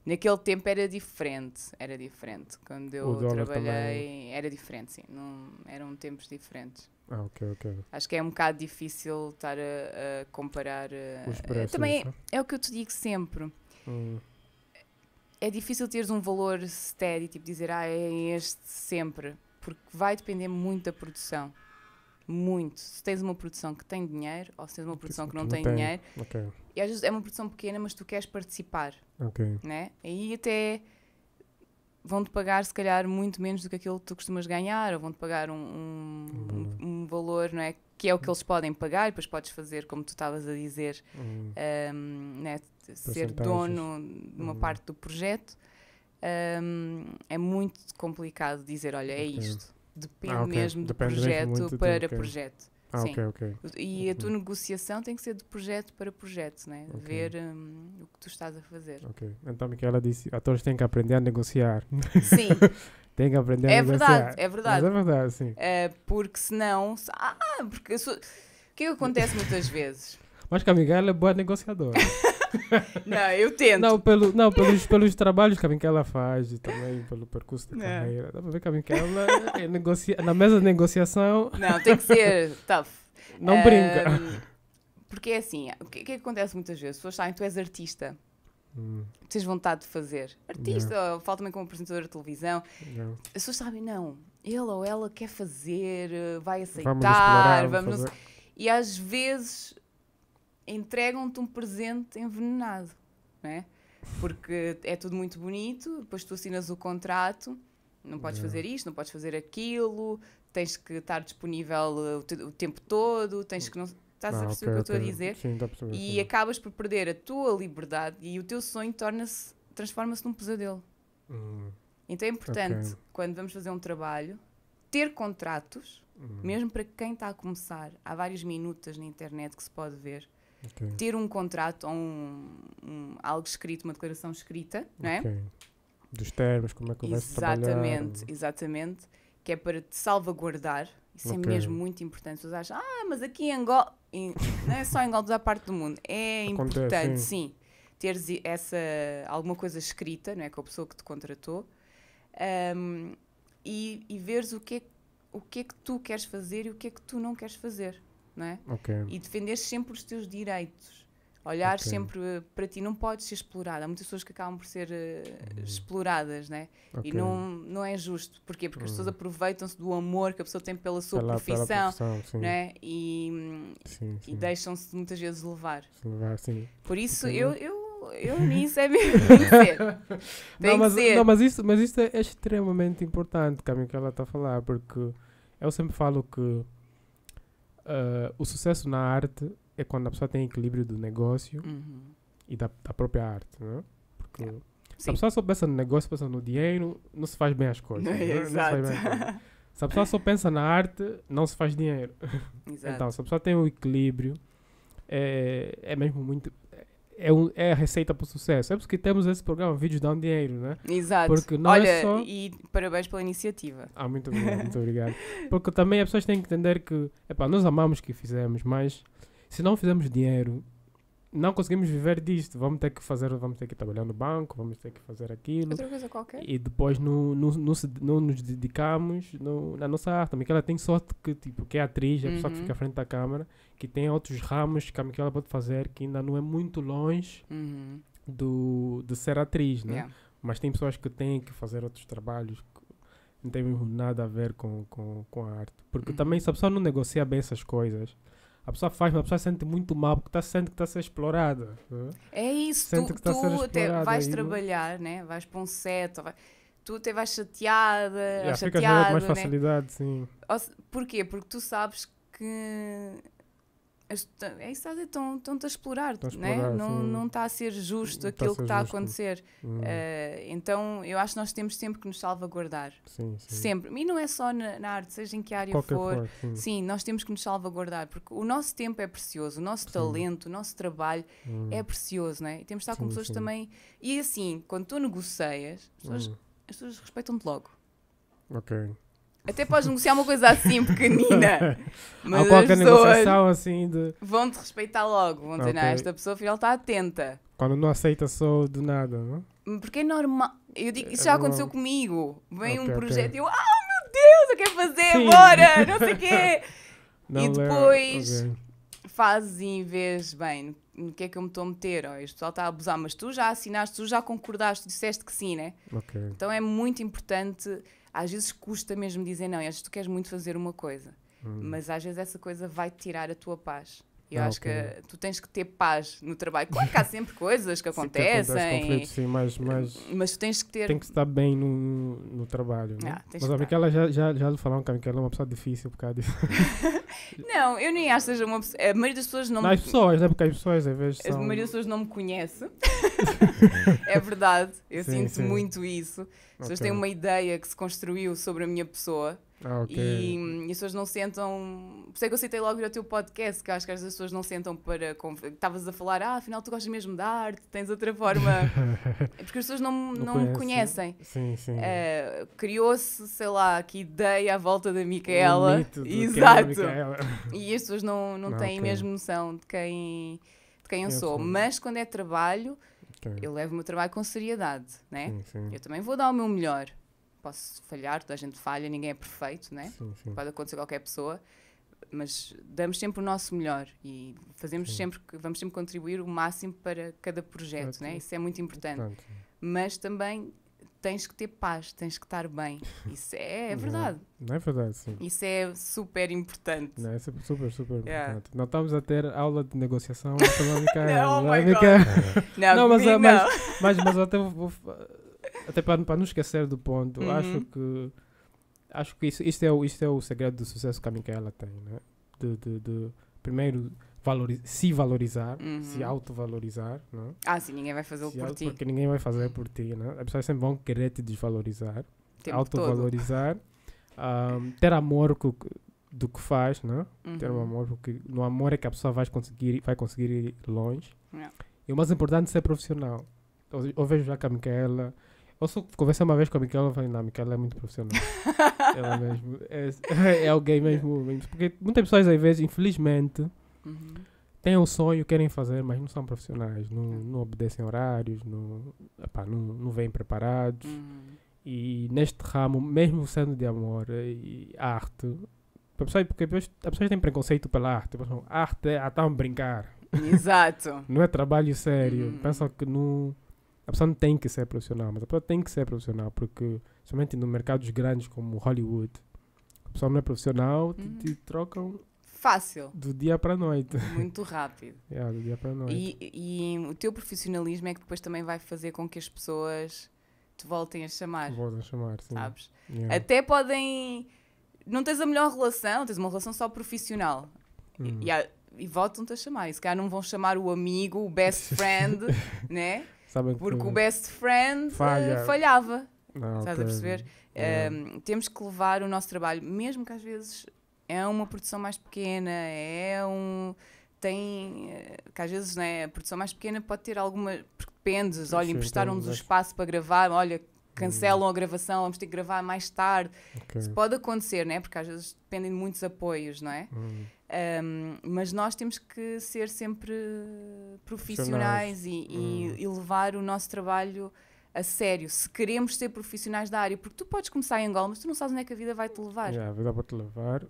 Naquele tempo era diferente, era diferente. Quando eu trabalhei, era diferente, sim. Não, eram tempos diferentes. Ah, ok, ok. Acho que é um bocado difícil estar a, a comparar. Os eh, também é o que eu te digo sempre. Hum, é difícil teres um valor steady, tipo dizer, ah, é este sempre, porque vai depender muito da produção. Muito. Se tens uma produção que tem dinheiro ou se tens uma produção que não tem dinheiro, Ok, e às vezes é uma produção pequena, mas tu queres participar, ok. né? Aí até vão-te pagar, se calhar, muito menos do que aquilo que tu costumas ganhar, ou vão-te pagar um, um, valor. um- um valor, não é? Que é o que eles podem pagar, e depois podes fazer, como tu estavas a dizer, Hum, um, né, ser dono de uma Hum. parte do projeto, é muito complicado dizer, olha, é Ok. isto. Depende Ah, ok. mesmo do Depende mesmo projeto do- para ok. projeto. ah, Sim. ok, ok. E a tua negociação tem que ser de projeto para projeto, né? Ok. ver um, o que tu estás a fazer. Ok. Então, Micaela disse: atores têm que aprender a negociar. Sim, têm que aprender é a negociar. verdade, é Mas verdade. é verdade, sim. Uh, porque senão. Ah, porque sou- o que é que acontece muitas vezes? Mas que a Micaela é boa negociadora. Não, eu tento. não, pelo, não pelos, pelos trabalhos que a Micaela faz e também pelo percurso da Não. carreira. Dá para ver que a Micaela é negocia, na mesa de negociação Não, tem que ser tough. não brinca. Porque é assim, o que, que é que acontece muitas vezes? As pessoas sabem que tu és artista, Hum, tens vontade de fazer. Artista, ou fala também como apresentador de televisão. não. As pessoas sabem, não, ele ou ela quer fazer, eh, vai Vamos aceitar, explorar, vamos. vamos E às vezes entregam-te um presente envenenado, não é? Porque é tudo muito bonito, depois tu assinas o contrato, não podes fazer isto, não podes fazer aquilo, tens que estar disponível eh, o, o tempo todo, tens que não. Estás a Ah, perceber ok, o que eu estou a dizer? Sim, a perceber. E sim. acabas por perder a tua liberdade e o teu sonho torna-se, transforma-se num pesadelo. Hum, Então é importante, Ok. quando vamos fazer um trabalho, ter contratos, hum, mesmo para quem está a começar. Há várias minutas na internet que se pode ver. Ok, Ter um contrato ou um, um- algo escrito, uma declaração escrita, não é? ok. Dos termos, como é que vai se trabalhar. Exatamente, exatamente. Que é para te salvaguardar. Isso Ok. é mesmo muito importante. Pessoas acham, ah, mas aqui em Angola. em- não é só em Angola, da parte do mundo. É Acontece, importante, sim. sim. Teres essa, alguma coisa escrita, não é? Com a pessoa que te contratou. ahm, e, e veres o que, é, o que é que tu queres fazer e o que é que tu não queres fazer, não é? Ok. E defenderes sempre os teus direitos. Olhar Ok. sempre eh, para ti, não podes ser explorada. Há muitas pessoas que acabam por ser Hum. exploradas, né? Ok. E não, não é justo. Porquê? Porque as pessoas Hum. aproveitam-se do amor que a pessoa tem pela sua Pela- pela profissão, profissão, sim. né? E, hum, Sim, e sim. deixam-se muitas vezes levar. Levar, sim. Por isso, eu, eu, eu nisso é mesmo. Tem que ser. Tem não, mas, que ser. não, mas isso, mas isso é extremamente importante, Caminho, que ela está a falar, porque eu sempre falo que ah, o sucesso na arte é quando a pessoa tem equilíbrio do negócio Uhum. e da, da própria arte, não é? Porque se Sim. a pessoa só pensa no negócio, pensa no dinheiro, não se faz bem as coisas. não é? Não se Exato. coisas. Se a pessoa só pensa na arte, não se faz dinheiro. Exato. Então, se a pessoa tem o equilíbrio, é, é mesmo muito. É, um, é a receita para o sucesso. É por isso que temos esse programa, Vídeos Dão Dinheiro, né? Exato. Porque não é Olha, só- e parabéns pela iniciativa. Ah, muito obrigado, muito obrigado. Porque também as pessoas têm que entender que, epá, nós amamos o que fizemos, mas se não fizermos dinheiro, não conseguimos viver disto. Vamos ter que fazer, vamos ter que trabalhar no banco, vamos ter que fazer aquilo. Outra coisa qualquer? E depois não, não, não, se- não nos dedicamos no- na nossa arte. A Miquela tem sorte que, tipo, que é atriz, é a pessoa que Uhum. fica à frente da câmara, que tem outros ramos que a Miquela pode fazer que ainda não é muito longe Uhum. do, de ser atriz, né? Yeah. Mas tem pessoas que têm que fazer outros trabalhos que não tem nada a ver com, com, com a arte. Porque Uhum. também, se a pessoa não negocia bem essas coisas, a pessoa faz, mas a pessoa sente muito mal porque está sente que está a ser explorada. né? É isso, Sente tu, que a ser tu até explorada vais aí, não é? trabalhar, né? vais para um set, vai- tu até vais chateada, Yeah, fica a ver mais chateado, né? facilidade, sim. Ou Porquê? Porque tu sabes que é isso, a- estão- estão-te a explorar, Estão a né? explorar, não sim. não está a ser justo Não aquilo ser que está a acontecer. Hum, Eh, então eu acho que nós temos sempre que nos salvaguardar. sim, sim. Sempre. E não é só na, na arte, seja em que área Qualquer for. for, sim. Sim, nós temos que nos salvaguardar, porque o nosso tempo é precioso, o nosso talento, o nosso trabalho Hum, é precioso, não é? E temos de estar com pessoas também. E assim, quando tu negocias, as pessoas, hum, as pessoas respeitam-te logo. ok. Até podes negociar uma coisa assim pequenina, mas Há qualquer negociação assim de vão te respeitar logo. Vão dizer, não, Ok. esta pessoa afinal está atenta. quando não aceita só do nada, não? Porque é normal. Eu digo, isso É já normal. aconteceu comigo. Vem Ok, um projeto e eu, ah, meu Deus, eu quero fazer, Sim. bora, não sei o quê. Não E depois- ok. fazes e vês, bem, no que é que eu me estou a meter? Oh, este pessoal está a abusar, mas tu já assinaste, tu já concordaste, tu disseste que sim, né? Ok. Então é muito importante, às vezes custa mesmo dizer não, e às vezes tu queres muito fazer uma coisa, Hum. mas às vezes essa coisa vai tirar a tua paz. Eu Ah, acho ok. que tu tens que ter paz no trabalho. Claro que há sempre coisas que Sim, que acontecem, conflitos, sim, mas, mas mas tu tens que ter. tem que estar bem no, no trabalho, né? Ah, Mas a. Miquela já, já, já lhe falaram que a Miquela é uma pessoa difícil por causa disso. Não, eu nem acho que seja uma pessoa. A maioria das pessoas não Não, me as pessoas, né? Porque as pessoas às vezes A são... maioria das pessoas não me conhece. é verdade, eu Sim, sinto sim. muito isso. As pessoas Ok. têm uma ideia que se construiu sobre a minha pessoa Ah, ok. e, e as pessoas não sentam. Por isso é que eu citei logo o teu podcast, que acho que as pessoas não sentam para. Estavas a falar, ah, afinal tu gostas mesmo da arte, tens outra forma. Porque as pessoas não, não, me conhecem. Sim, sim. Eh, Criou-se, sei lá, que ideia à volta da Micaela. de é Exato. Micaela. E as pessoas não, não Ah, têm ok. mesmo noção de quem, de quem eu Eu sou. sou. Mas quando é trabalho, Ok. eu levo o meu trabalho com seriedade, né? Sim, sim. Eu também vou dar o meu melhor. Posso falhar, toda a gente falha, ninguém é perfeito, né? Sim, sim. Pode acontecer qualquer pessoa, mas damos sempre o nosso melhor e fazemos Sim. sempre, que- vamos sempre contribuir o máximo para cada projeto, né? Isso é muito importante. Mas também tens que ter paz, tens que estar bem. Isso é, é Uhum. verdade. Não é verdade, sim. Isso é super importante. Não, é super, super, super Yeah. importante. Não estamos a ter aula de negociação Micaela. Não, oh não? Não, Não, mas, mas- não. mas, mas eu até vou. Até para, para não esquecer do ponto, Uhum. acho que. Acho que isso, isto, é o, isto é o segredo do sucesso que a Micaela tem, né? De, de, de primeiro valori se valorizar, se Uhum. autovalorizar, né? Ah, sim, ninguém vai fazê-lo Se por ti. Porque ninguém vai fazer por ti, né? As pessoas sempre vão querer te desvalorizar, autovalorizar, ahm, ter amor co- do que faz, né? ter um Uhum. amor, porque no amor é que a pessoa vai conseguir, vai conseguir ir longe. Yeah. E o mais importante é ser profissional. Eu, eu vejo já com a Micaela. Eu só conversei uma vez com a Micaela e falei, não, a Micaela é muito profissional. Ela mesmo. É, é alguém mesmo, mesmo. Porque muitas pessoas, às vezes, infelizmente, Uhum. têm um sonho, querem fazer, mas não são profissionais. Não, não obedecem horários, não, epá, não, não vêm preparados. Uhum. E neste ramo, mesmo sendo de amor e arte, pessoa, porque as pessoas têm preconceito pela arte. A arte é, a brincar. Exato. Não é trabalho sério. Uhum. Pensam que não. A pessoa não tem que ser profissional, mas a pessoa tem que ser profissional, porque, somente no mercados grandes como Hollywood, a pessoa não é profissional, te, Uhum. te trocam Fácil. do dia para a noite. Muito rápido. Yeah, do dia para a noite. E, e o teu profissionalismo é que depois também vai fazer com que as pessoas te voltem a chamar, Vou chamar, sim. sabes? Yeah. Até podem. Não tens a melhor relação, tens uma relação só profissional. Hum. E, há- e voltam-te a chamar. E se calhar não vão chamar o amigo, o best friend, né? Sabem que- Porque o best friend eh, Falha. falhava. Não, Estás a ok. perceber? Yeah. Um, temos que levar o nosso trabalho, mesmo que às vezes é uma produção mais pequena, é um. Tem. eh, que às vezes né, a produção mais pequena pode ter alguma. Porque depende, olha, emprestaram-nos o espaço para gravar, olha, cancelam a gravação, vamos ter que gravar mais tarde. Ok. Isso pode acontecer, né? Porque às vezes dependem de muitos apoios, não é? Um, mas nós temos que ser sempre profissionais e, e- Hum. e levar o nosso trabalho a sério. Se queremos ser profissionais da área, porque tu podes começar em Angola, mas tu não sabes onde é que a vida vai te levar. Yeah, a vida pode te levar.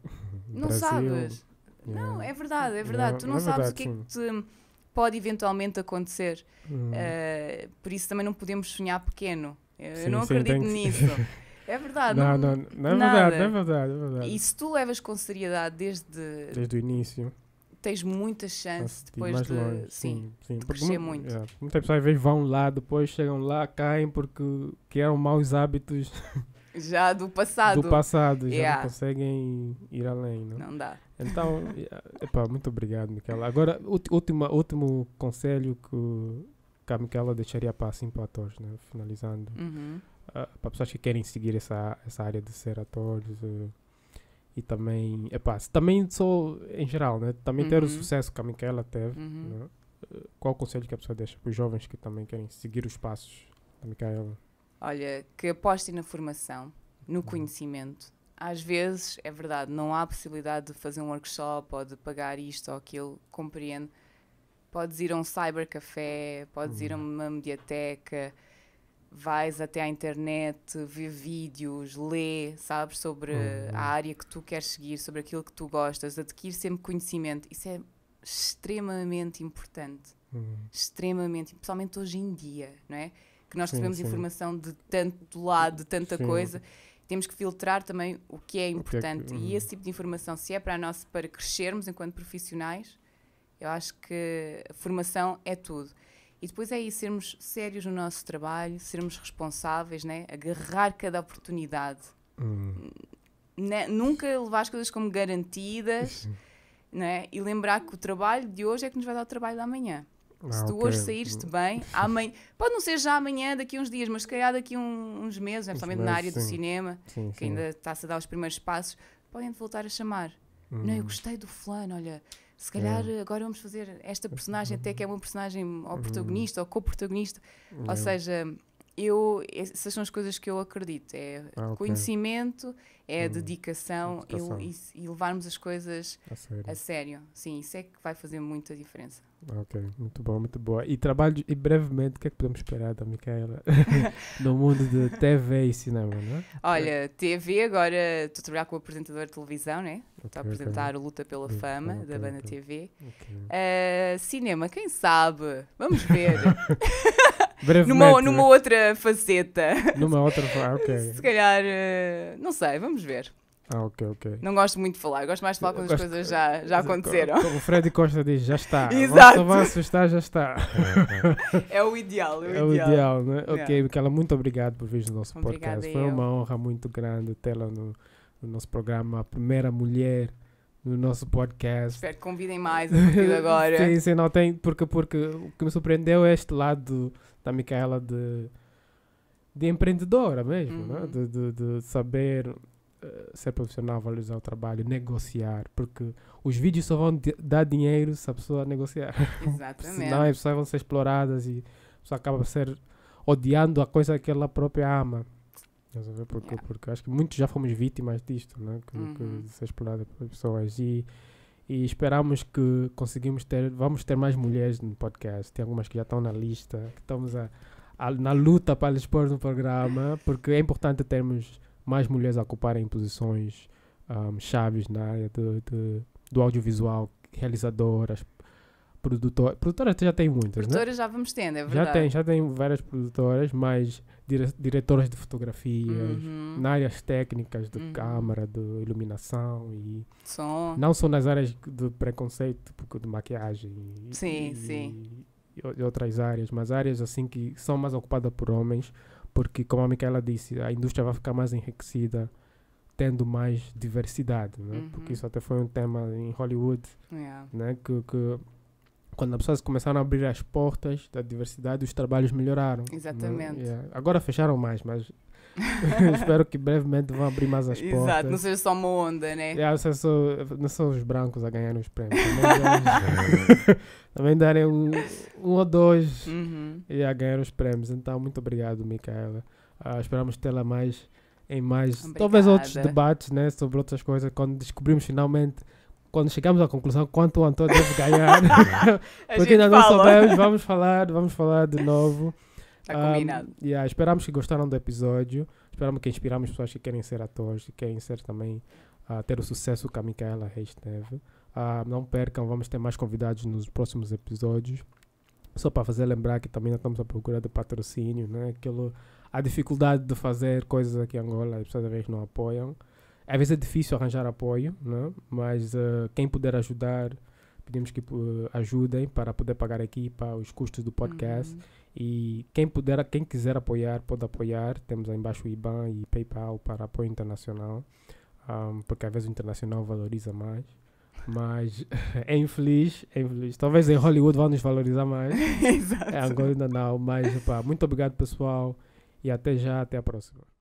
Não Brasil, sabes. yeah. Não, é verdade, é verdade. Yeah, tu não é sabes verdade, o que é que te pode eventualmente acontecer. Hum. Uh, por isso também não podemos sonhar pequeno. Eu, Sim, não sim, acredito nisso. É verdade. não, não, não é nada. verdade, não é verdade, é verdade. E se tu levas com seriedade desde. Desde o início. Tens muita chance depois de. longe, sim. sim. de crescer mu- muito. yeah, Muitas pessoas às vezes vão lá, depois chegam lá, caem porque criaram maus hábitos Já do passado. do passado, já Yeah. não conseguem ir além. Não? Não dá. Então, yeah, epá, muito obrigado, Micaela. Agora, última, último conselho que, que a Micaela deixaria para, assim, para atores, né? finalizando. Uhum. Ah, para pessoas que querem seguir essa, essa área de ser atores eh, e também, epá, se também só em geral, né? também ter o Uhum. sucesso que a Micaela teve, Uhum. né? Eh, qual o conselho que a pessoa deixa para os jovens que também querem seguir os passos da Micaela? Olha, que apostem na formação, no Uhum. conhecimento. Às vezes, é verdade, não há possibilidade de fazer um workshop ou de pagar isto ou aquilo, compreendo. Podes ir a um cybercafé, podes ir a Uhum. uma mediateca, vais até à internet, ver vídeos, lê, sabes, sobre Uhum. a área que tu queres seguir, sobre aquilo que tu gostas, adquirir sempre conhecimento. Isso é extremamente importante. Hum, extremamente, principalmente hoje em dia, não é? Que nós Sim, recebemos sim. informação de tanto lado, de tanta Sim. coisa, temos que filtrar também o que é que é que- importante. uhum. E esse tipo de informação, se é para nós, para crescermos enquanto profissionais, eu acho que a formação é tudo. E depois é isso, sermos sérios no nosso trabalho, sermos responsáveis, né? agarrar cada oportunidade. hum. Né? Nunca levar as coisas como garantidas né? e lembrar que o trabalho de hoje é que nos vai dar o trabalho da amanhã. Se Ah, tu ok. hoje saíste bem, amanhã, pode não ser já amanhã, daqui a uns dias, mas se calhar daqui a um- uns meses, né, Uns principalmente na área do sim. cinema, Sim, que sim. ainda está-se a dar os primeiros passos, podem te voltar a chamar. Não, eu Hum. gostei do fulano, olha, se calhar É. agora vamos fazer esta personagem até que é uma personagem ou protagonista ou co-protagonista. É. Ou seja, eu, essas são as coisas que eu acredito. É Ah, ok. conhecimento, é Hum. dedicação, e- Dedicação. E, e levarmos as coisas A sério. a sério. Sim, isso é que vai fazer muita diferença. Ok, muito bom, muito boa. E trabalho, e brevemente, o que é que podemos esperar da Micaela no mundo de TV e cinema, né? Olha, TV, agora estou a trabalhar com o apresentador de televisão, né? Estou a apresentar o Luta pela Fama, ok, da banda. TV. Uh, cinema, quem sabe? Vamos ver. Brevemente, numa, numa outra faceta. numa outra. Ok. Se calhar, uh, não sei, vamos ver. Ah, ok, ok. Não gosto muito de falar, gosto mais de falar quando as coisas já, já aconteceram. Como o Freddy Costa diz, já está. Exato. Vai assustar, já está. É o ideal, é o É o ideal. ideal, né? Ok. Micaela, muito obrigado por vir no nosso Obrigada podcast. Foi eu. uma honra muito grande tê-la no, no nosso programa, a primeira mulher no nosso podcast. Espero que convidem mais a partir de agora. sim, sim, não tem, porque, porque o que me surpreendeu é este lado da Micaela de, de empreendedora mesmo, né? Uhum. de, de, de saber ser profissional, valorizar o trabalho, negociar, porque os vídeos só vão dar dinheiro se a pessoa negociar. Exatamente. Senão as pessoas vão ser exploradas e a pessoa acaba ser odiando a coisa que ela própria ama. Porque, Yeah. porque acho que muitos já fomos vítimas disto, né? que, Uhum. que de ser explorada por pessoas. E, e esperamos que conseguimos ter, vamos ter mais mulheres no podcast. Tem algumas que já estão na lista, que estamos a, a- na luta para lhes pôr no programa, porque é importante termos mais mulheres a ocuparem posições ahm, chaves na área do, do, do audiovisual, realizadoras, produtoras. Produtoras já tem muitas, né? Produtoras já vamos tendo, é verdade. Já tem, já tem várias produtoras, mas dire diretoras de fotografias, Uhum. na áreas técnicas de Uhum. câmara, de iluminação e Som. não só nas áreas de preconceito, porque de maquiagem e, Sim, e, sim. e outras áreas, mas áreas assim que são mais ocupadas por homens, porque como a Micaela disse, a indústria vai ficar mais enriquecida tendo mais diversidade, né? Uhum. porque isso até foi um tema em Hollywood, Yeah. né? que, que quando as pessoas começaram a abrir as portas da diversidade, os trabalhos melhoraram. né? Exatamente. Yeah. Agora fecharam mais, mas espero que brevemente vão abrir mais as portas. Exato, não seja só uma onda, né? Yeah, não, são, não são os brancos a ganhar os prêmios. Também, darem- também darem um, um ou dois Uhum. e a ganhar os prêmios. Então, muito obrigado, Micaela. Ah, esperamos tê-la mais em mais, talvez outros Obrigada. debates né, sobre outras coisas, quando descobrimos finalmente, quando chegamos à conclusão quanto o Antônio deve ganhar. Porque ainda não sabemos, vamos falar, vamos falar de novo. Está Um, combinado. yeah, esperamos que gostaram do episódio. Esperamos que inspiramos pessoas que querem ser atores, que querem ser também ah, ter o sucesso que a Micaela Reis teve. Ah, não percam, vamos ter mais convidados nos próximos episódios. Só para fazer lembrar que também estamos à procura de patrocínio, né? Aquilo, a dificuldade de fazer coisas aqui em Angola, as pessoas às vezes não apoiam. Às vezes é difícil arranjar apoio, né? mas ah, quem puder ajudar, pedimos que uh, ajudem para poder pagar a equipa, os custos do podcast. Uhum. E quem puder, quem quiser apoiar, pode apoiar. Temos aí embaixo o IBAN e PayPal para apoio internacional, um, porque às vezes o internacional valoriza mais. Mas é infeliz, é infeliz. Talvez em Hollywood vão nos valorizar mais. Exato. É, Angola ainda não. Mas muito obrigado, pessoal. E até já, até a próxima.